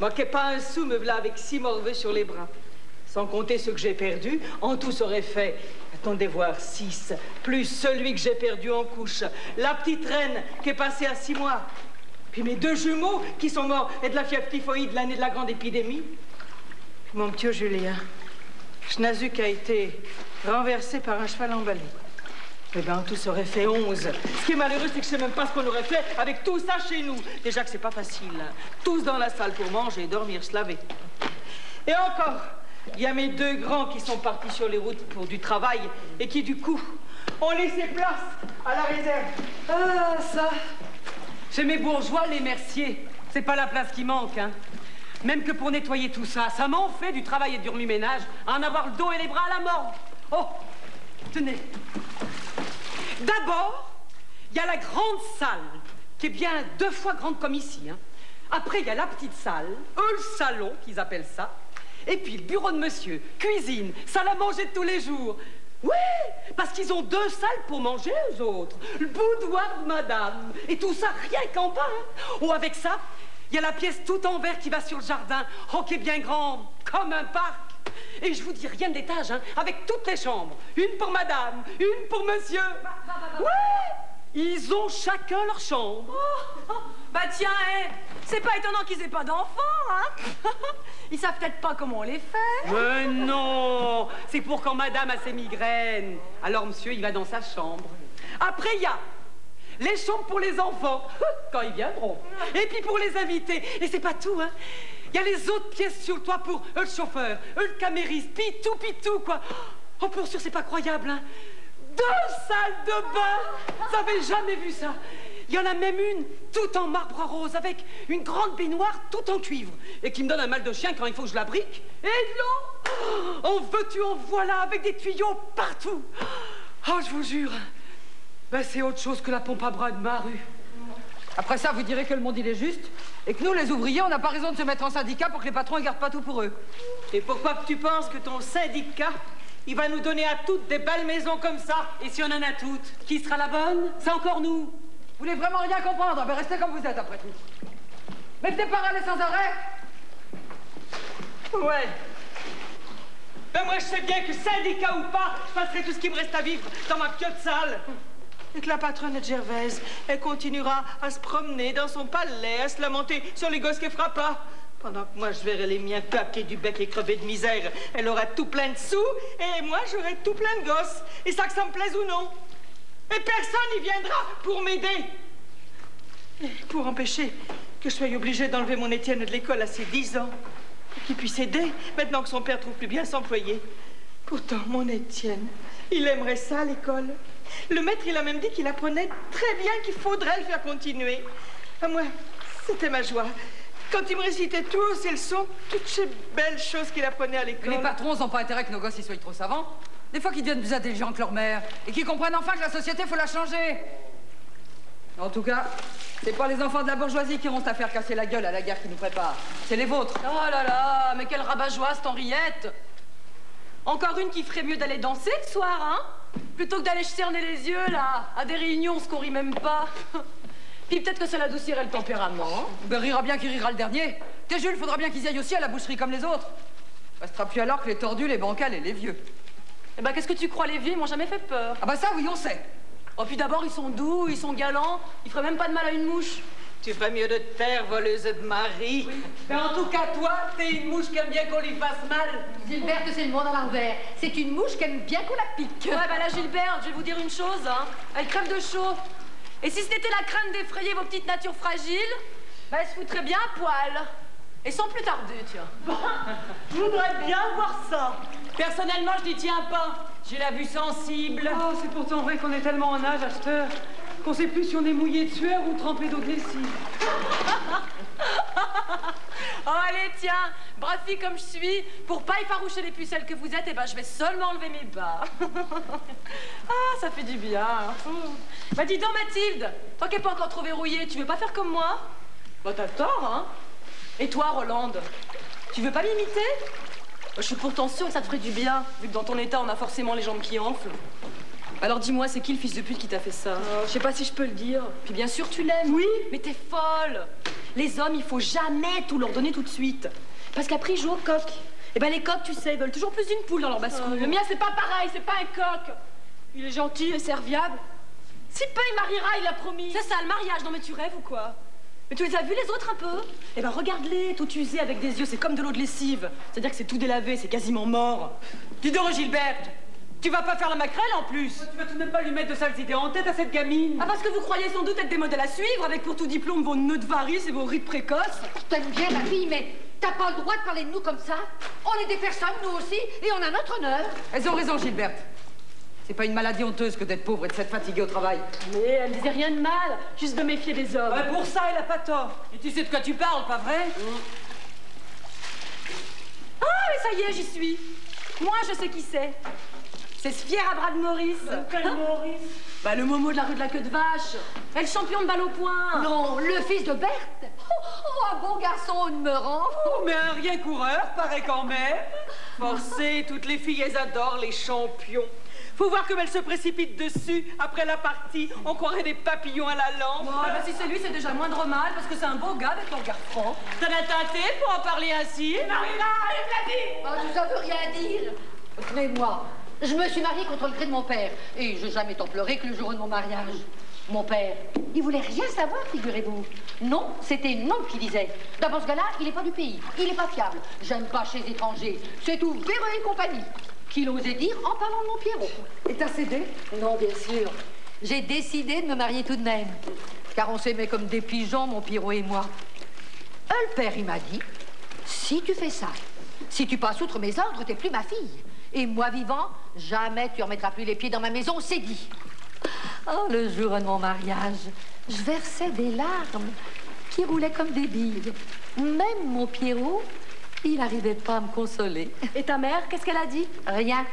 Manquait pas un sou, me voilà avec six morveux sur les bras. Sans compter ceux que j'ai perdus, en tout ça aurait fait, attendez voir, six, plus celui que j'ai perdu en couche. La petite reine qui est passée à six mois. Puis mes deux jumeaux qui sont morts et de la fièvre typhoïde l'année de la grande épidémie. Mon petit Julien, Schnazuc a été renversé par un cheval emballé. Eh bien, en tout, ça aurait fait 11. Ce qui est malheureux, c'est que je sais même pas ce qu'on aurait fait avec tout ça chez nous. Déjà que c'est pas facile. Tous dans la salle pour manger, dormir, se laver. Et encore, il y a mes deux grands qui sont partis sur les routes pour du travail et qui, du coup, ont laissé place à la réserve. Ah, ça. Chez mes bourgeois, les merciers, c'est pas la place qui manque, hein. Même que pour nettoyer tout ça, ça m'en fait du travail et du remue-ménage à en avoir le dos et les bras à la mort. Oh, tenez. D'abord, il y a la grande salle, qui est bien deux fois grande comme ici, hein. Après, il y a la petite salle, eux, le salon, qu'ils appellent ça. Et puis le bureau de monsieur, cuisine, salle à manger de tous les jours. Oui, parce qu'ils ont deux salles pour manger, eux autres. Le boudoir de madame. Et tout ça, rien qu'en bas. hein. Oh, avec ça, il y a la pièce tout en verre qui va sur le jardin. Oh, qui est bien grande, comme un parc. Et je vous dis rien d'étage, hein, avec toutes les chambres. Une pour madame, une pour monsieur. Ouais, ils ont chacun leur chambre. Bah tiens, c'est pas étonnant qu'ils aient pas d'enfants, hein Ils savent peut-être pas comment on les fait. Mais non, c'est pour quand madame a ses migraines. Alors monsieur, il va dans sa chambre. Après, il y a les chambres pour les enfants, quand ils viendront. Et puis pour les invités. Et c'est pas tout, hein. Il y a les autres pièces sur le toit pour eux le chauffeur, eux le camériste, pitou, pitou, quoi. Oh, pour sûr, c'est pas croyable, hein. Deux salles de bain Vous avez jamais vu ça il y en a même une, tout en marbre rose, avec une grande baignoire, tout en cuivre, et qui me donne un mal de chien quand il faut que je la brique. Et l'eau En veux-tu, en voilà, avec des tuyaux partout. Oh, je vous jure, ben, c'est autre chose que la pompe à bras de ma rue. Après ça, vous direz que le monde il est juste et que nous, les ouvriers, on n'a pas raison de se mettre en syndicat pour que les patrons ne gardent pas tout pour eux. Et pourquoi que tu penses que ton syndicat, il va nous donner à toutes des belles maisons comme ça? Et si on en a toutes, qui sera la bonne? C'est encore nous. Vous voulez vraiment rien comprendre? Ben restez comme vous êtes après tout. Mettez pas râler sans arrêt Ouais. Ben moi, je sais bien que syndicat ou pas, je passerai tout ce qui me reste à vivre dans ma piotte sale. Et que la patronne de Gervaise, elle continuera à se promener dans son palais, à se lamenter sur les gosses qu'elle fera pas. Pendant que moi, je verrai les miens claquer du bec et crever de misère. Elle aura tout plein de sous, et moi, j'aurai tout plein de gosses. Et ça, que ça me plaise ou non. Et personne n'y viendra pour m'aider. Pour empêcher que je sois obligée d'enlever mon Étienne de l'école à ses 10 ans. Pour qu'il puisse aider, maintenant que son père trouve plus bien s'employer. Pourtant, mon Étienne, il aimerait ça à l'école. Le maître, il a même dit qu'il apprenait très bien qu'il faudrait le faire continuer. À moi, c'était ma joie. Quand il me récitait tous ses leçons, toutes ces belles choses qu'il apprenait à l'école. les patrons n'ont pas intérêt que nos gosses ils soient trop savants. Des fois qu'ils deviennent plus intelligents que leur mère et qu'ils comprennent enfin que la société, faut la changer. En tout cas, c'est pas les enfants de la bourgeoisie qui vont à faire casser la gueule à la guerre qui nous prépare. C'est les vôtres. Oh là là, mais quelle rabat-joie cette Henriette Encore une qui ferait mieux d'aller danser le soir, hein? Plutôt que d'aller cerner les yeux, là, à des réunions, ce qu'on rit même pas. Puis peut-être que ça l'adoucirait le tempérament. Ben rira bien qui rira le dernier. Tes Jules, faudra bien qu'ils aillent aussi à la boucherie comme les autres. Restera plus alors que les tordus, les bancals et les vieux. Eh ben, qu'est-ce que tu crois, les vieux, ils m'ont jamais fait peur. Ah bah ça, oui, on sait. Oh, puis d'abord, ils sont doux, ils sont galants, ils feraient même pas de mal à une mouche. Tu ferais mieux de te taire, voleuse de mari. Mais en tout cas, toi, t'es une mouche qui aime bien qu'on lui fasse mal. Gilberte, c'est le monde à l'envers. C'est une mouche qui aime bien qu'on la pique. Ouais, bah là, Gilbert, je vais vous dire une chose, hein. Elle crève de chaud. Et si c'était la crainte d'effrayer vos petites natures fragiles, bah, elle se foutrait bien à poil. Et sans plus tarder, tiens. Je voudrais bien voir ça. Personnellement, je n'y tiens pas. J'ai la vue sensible. Oh, c'est pourtant vrai qu'on est tellement en âge heure qu'on sait plus si on est mouillé de sueur ou trempé d'eau de. Oh, allez, tiens, brave fille comme je suis, pour pas effaroucher les pucelles que vous êtes, eh ben, je vais seulement enlever mes bas. ah, ça fait du bien. Bah, dis donc, Mathilde, toi qui n'es pas encore trop verrouillée, tu veux pas faire comme moi? Bah, t'as tort, hein Et toi, Rolande, tu veux pas m'imiter? Bah, Je suis pourtant sûre que ça te ferait du bien, vu que dans ton état, on a forcément les jambes qui enflent. Alors dis-moi, c'est qui le fils de pute qui t'a fait ça Je sais pas si je peux le dire. Puis bien sûr, tu l'aimes. Oui. Mais t'es folle. Les hommes, il faut jamais tout leur donner tout de suite. Parce qu'après, ils jouent au coq. Et ben les coqs, tu sais, ils veulent toujours plus d'une poule dans leur basse-cour. le mien, c'est pas pareil, c'est pas un coq. Il est gentil et serviable. Si pas il mariera, il a promis. C'est ça, le mariage. Non mais tu rêves ou quoi mais tu les as vus les autres un peu? Eh ben regarde-les, tout usé avec des yeux, c'est comme de l'eau de lessive. C'est-à-dire que c'est tout délavé, c'est quasiment mort. Dis donc, Gilberte, tu vas pas faire la maquerelle en plus Tu vas tout de même pas lui mettre de sales idées en tête à cette gamine Ah parce que vous croyez sans doute être des modèles à suivre avec pour tout diplôme vos nœuds de varices et vos rides précoces Je t'aime bien, ma fille, mais t'as pas le droit de parler de nous comme ça. On est des personnes, nous aussi, et on a notre honneur. Elles ont raison, Gilberte. C'est pas une maladie honteuse que d'être pauvre et de s'être fatigué au travail. Mais elle disait rien de mal, juste de méfier des hommes. Ouais, pour ça, elle a pas tort. Et tu sais de quoi tu parles, pas vrai? Ah, mais ça y est, j'y suis. Moi, je sais qui c'est. C'est ce fier à bras de Maurice. Quel Maurice Bah, le Momo de la rue de la queue de vache. Et le champion de balle au poing. Non, le fils de Berthe. Oh, un bon garçon demeurant. Oh, mais un rien coureur, paraît quand même. Forcé, toutes les filles, elles adorent les champions. Faut voir comme elles se précipitent dessus après la partie. On croirait des papillons à la lampe. Bon, bah, si c'est lui, c'est déjà moindre mal, parce que c'est un beau gars avec ton regard franc. T'en as teinté pour en parler ainsi? Marina, elle me l'a dit oh, Ça veut rien dire. Tenez-moi, je me suis mariée contre le gré de mon père. Et je n'ai jamais tant pleuré que le jour de mon mariage. Mon père, il voulait rien savoir, figurez-vous. Non, c'était non qui disait. D'abord, ce gars-là, il n'est pas du pays. Il n'est pas fiable. J'aime pas chez les étrangers. C'est tout Véreux et compagnie. Qu'il osait dire en parlant de mon Pierrot. Et t'as cédé? Non, bien sûr. J'ai décidé de me marier tout de même. Car on s'aimait comme des pigeons, mon Pierrot et moi. Euh, le père, il m'a dit, si tu fais ça, si tu passes outre mes ordres, t'es plus ma fille. Et moi vivant, jamais tu remettras plus les pieds dans ma maison, c'est dit. Oh, le jour de mon mariage, je versais des larmes qui roulaient comme des billes. Même mon Pierrot, il n'arrivait pas à me consoler. Et ta mère, qu'est-ce qu'elle a dit? Rien.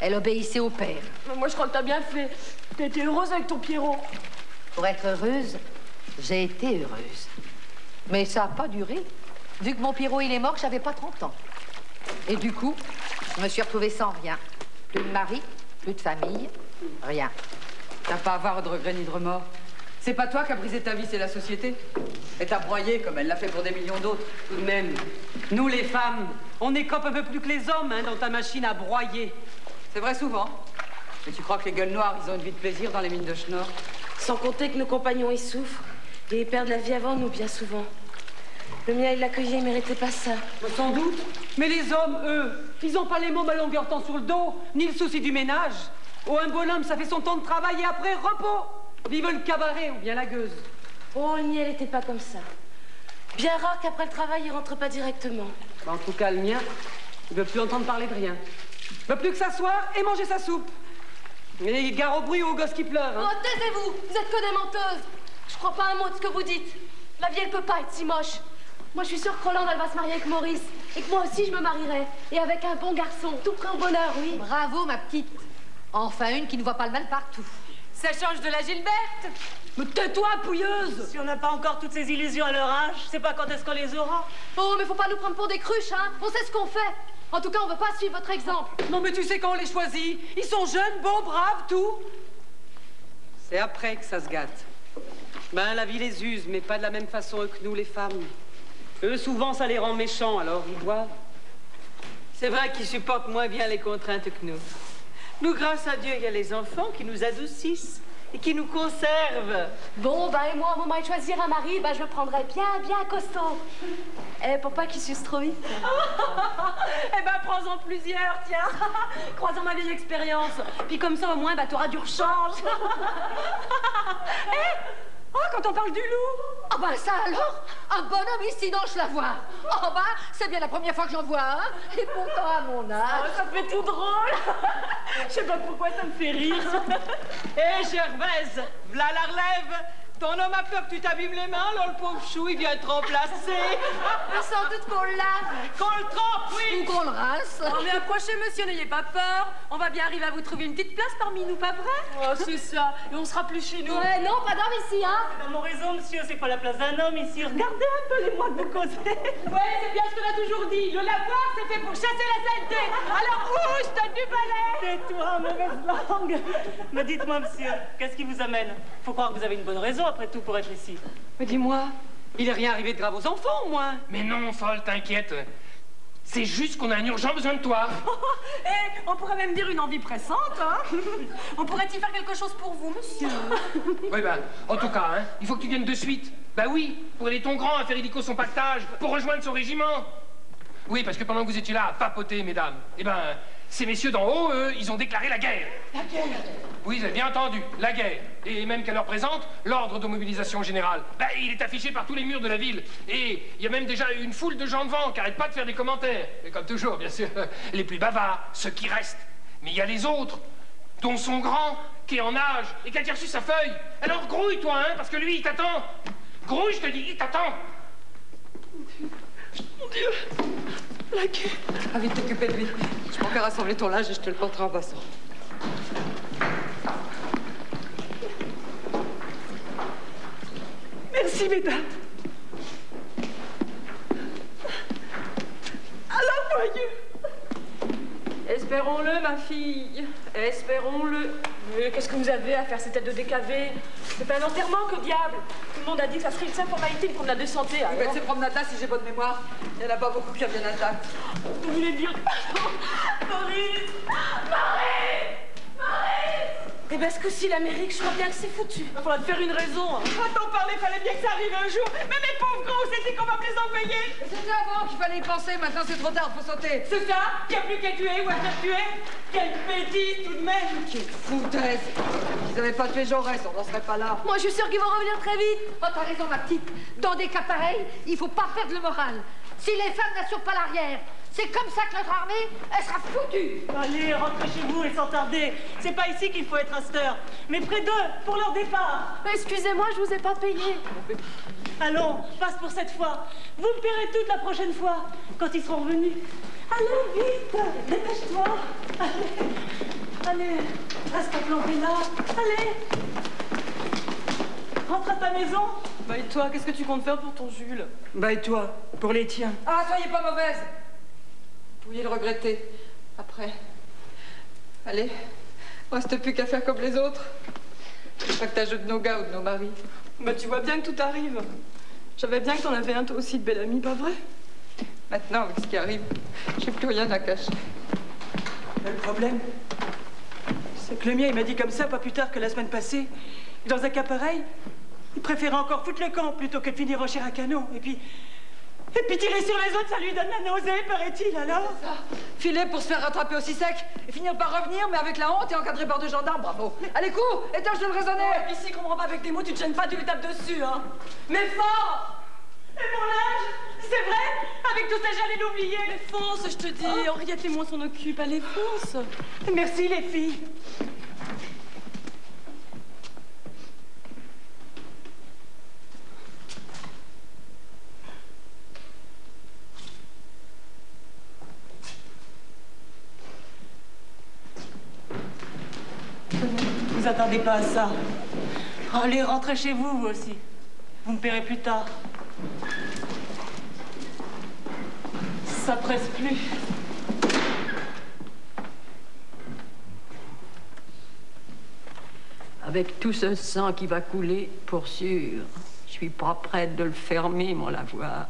Elle obéissait au père. Moi, je crois que t'as bien fait. T'as été heureuse avec ton Pierrot. Pour être heureuse, j'ai été heureuse. Mais ça n'a pas duré. Vu que mon Pierrot, il est mort, j'avais pas 30 ans. Et du coup, je me suis retrouvée sans rien. Plus de mari, plus de famille, rien. T'as pas à avoir de regrets ni de remords. C'est pas toi qui as brisé ta vie, c'est la société. Et t'as broyé comme elle l'a fait pour des millions d'autres. Tout de même, nous les femmes, on écope un peu plus que les hommes hein, dans ta machine à broyer. C'est vrai souvent. Mais tu crois que les gueules noires, ils ont une vie de plaisir dans les mines de Schnorr? Sans compter que nos compagnons y souffrent. Et ils perdent la vie avant nous, bien souvent. Le mien, il l'accueillait, il méritait pas ça. Sans doute. Mais les hommes, eux, ils ont pas les mômes à longueur de temps sur le dos, ni le souci du ménage. Oh, un bonhomme, ça fait son temps de travail et après, repos. Vive le cabaret ou bien la gueuse. Oh, le mien, était pas comme ça. Bien rare qu'après le travail, il rentre pas directement. Bah, en tout cas, le mien, il veut plus entendre parler de rien. Il veut plus que s'asseoir et manger sa soupe. Mais gare au bruit ou au gosse qui pleure. Hein. Oh, taisez-vous Vous êtes que des menteuses Je crois pas un mot de ce que vous dites. La vie, elle peut pas être si moche. Moi, je suis sûre que Roland, elle va se marier avec Maurice. Et que moi aussi, je me marierai. Et avec un bon garçon. Tout au bonheur, oui. Bravo, ma petite. Enfin, une qui ne voit pas le mal partout. Ça change de la Gilberte Mais tais-toi, pouilleuse Si on n'a pas encore toutes ces illusions à leur âge, c'est pas quand est-ce qu'on les aura. Oh, mais faut pas nous prendre pour des cruches, hein On sait ce qu'on fait. En tout cas, on veut pas suivre votre exemple. Non, mais tu sais quand on les choisit Ils sont jeunes, beaux, braves, tout. C'est après que ça se gâte. Ben, la vie les use, mais pas de la même façon que nous, les femmes. Eux, souvent, ça les rend méchants, alors ils doivent. C'est vrai qu'ils supportent moins bien les contraintes que nous. Nous, grâce à Dieu, il y a les enfants qui nous adoucissent et qui nous conservent. Bon, bah, et moi, au moment de choisir un mari, bah, je le prendrai bien, bien costaud. Eh, pour pas qu'il suce trop vite. eh ben, prends-en plusieurs, tiens. Croisant ma vieille expérience. Puis comme ça, au moins, bah, t'auras du rechange. eh Oh, quand on parle du loup. Ah bah ça alors Un bonhomme ici dans je la vois. Oh bah, c'est bien la première fois que j'en vois un. Et pourtant à mon âge. oh, Ça fait tout drôle. Je sais pas pourquoi ça me fait rire. Hé Gervaise, v'là la relève ton homme a peur que tu t'abîmes les mains, alors le pauvre chou, il vient te remplacer. Mais sans doute qu'on lave. Qu'on le trempe, oui. Ou qu'on le rince. Non, mais approchez, monsieur, n'ayez pas peur. On va bien arriver à vous trouver une petite place parmi nous, pas vrai? Oh, c'est ça. Et on sera plus chez nous. Ouais, non, pas d'homme ici, hein. Dans mon raison, monsieur, c'est pas la place d'un homme ici. Regardez un peu les mois que vous causez. Ouais, c'est bien ce qu'on a toujours dit. Le lavoir, c'est fait pour chasser la saleté. Alors, ouh, t'as du balai? Tais-toi, mauvaise langue. Mais dites-moi, monsieur, qu'est-ce qui vous amène? Faut croire que vous avez une bonne raison après tout pour être ici. Mais dis-moi, il est rien arrivé de grave aux enfants, moi. Mais non, folle, t'inquiète. C'est juste qu'on a un urgent besoin de toi. Eh, on pourrait même dire une envie pressante, hein On pourrait y faire quelque chose pour vous, monsieur Oui, ben, en tout cas, hein, il faut que tu viennes de suite. Bah oui, pour aider ton grand à faire illico son pactage, pour rejoindre son régiment. Oui, parce que pendant que vous étiez là à papoter, mesdames, eh ben, ces messieurs d'en haut, eux, ils ont déclaré la guerre. La guerre Oui, vous avez bien entendu, la guerre. Et même qu'à leur présente, l'ordre de mobilisation générale. Ben, il est affiché par tous les murs de la ville. Et il y a même déjà une foule de gens devant qui n'arrêtent pas de faire des commentaires. Et comme toujours, bien sûr, les plus bavards, ceux qui restent. Mais il y a les autres, dont son grand, qui est en âge et qui a déjà reçu sa feuille. Alors grouille, toi, hein, parce que lui, il t'attend. Grouille, je te dis, il t'attend. Mon Dieu, Laquelle Ah, vite t'occuper de lui. Je m'en vais rassembler ton linge et je te le porterai en passant. Merci, mesdames. À la. Espérons-le, ma fille. Espérons-le. Mais qu'est-ce que vous avez à faire ces têtes de décavé C'est pas un enterrement, que diable Tout le monde a dit que ça serait une simple formalité, une promenade de santé. Faites ces promenades-là, si j'ai bonne mémoire, il n'y en a pas beaucoup qui reviennent intacts. Vous voulez dire... Maurice Maurice Maurice Eh ben, ce coup-ci, l'Amérique, je crois bien que c'est foutu. Il faudra te faire une raison. hein. On parlait, fallait bien que ça arrive un jour. Mais mes pauvres gros, c'était qu'on va me les envoyer. C'était avant qu'il fallait y penser, maintenant c'est trop tard, faut sauter. C'est ça Il n'y a plus qu'à tuer ou à faire tuer Quelle bêtise tout de même Quelle foutaise S'ils n'avaient pas tué Jaurès, on n'en serait pas là. Moi, je suis sûre qu'ils vont revenir très vite. Oh, t'as raison, ma petite. Dans des cas pareils, il faut pas perdre le moral. Si les femmes n'assurent pas l'arrière, c'est comme ça que notre armée, elle sera foutue. Allez, rentrez chez vous et sans tarder. C'est pas ici qu'il faut être à cette heure, mais près d'eux, pour leur départ. Excusez-moi, je vous ai pas payé. Allons, passe pour cette fois. Vous me paierez toute la prochaine fois, quand ils seront revenus. Allez, vite, dépêche-toi. Allez, allez, reste pas planté là. Allez. Rentre à ta maison. Bah et toi, qu'est-ce que tu comptes faire pour ton Jules? Bah et toi, pour les tiens Ah, soyez pas mauvaise pourriez le regretter. Après. Allez, reste plus qu'à faire comme les autres. Pas que t'as jeu de nos gars ou de nos maris. Bah tu vois bien que tout arrive. J'avais bien que t'en avais un toi aussi de bel ami, pas vrai? Maintenant, avec ce qui arrive, j'ai plus rien à cacher. Mais le problème, c'est que le mien, il m'a dit comme ça pas plus tard que la semaine passée. Dans un cas pareil, il préférait encore foutre le camp plutôt que de finir en chair à canon. Et puis. Et puis tirer sur les autres, ça lui donne la nausée, paraît-il alors Filer pour se faire rattraper aussi sec et finir par revenir, mais avec la honte et encadré par deux gendarmes, bravo. Allez, cours, étage de le raisonner. Et puis s'il comprend pas avec des mots, tu te gênes pas, tu lui tapes dessus, hein. Mais fort Et mon linge C'est vrai Avec tout ça, j'allais l'oublier Mais fonce, je te dis, Henriette et moi s'en occupent, allez, fonce. Merci les filles Vous attendez pas à ça. Allez, rentrez chez vous, vous aussi. Vous me paierez plus tard. Ça presse plus. Avec tout ce sang qui va couler, pour sûr, je suis pas prête de le fermer, mon lavoir.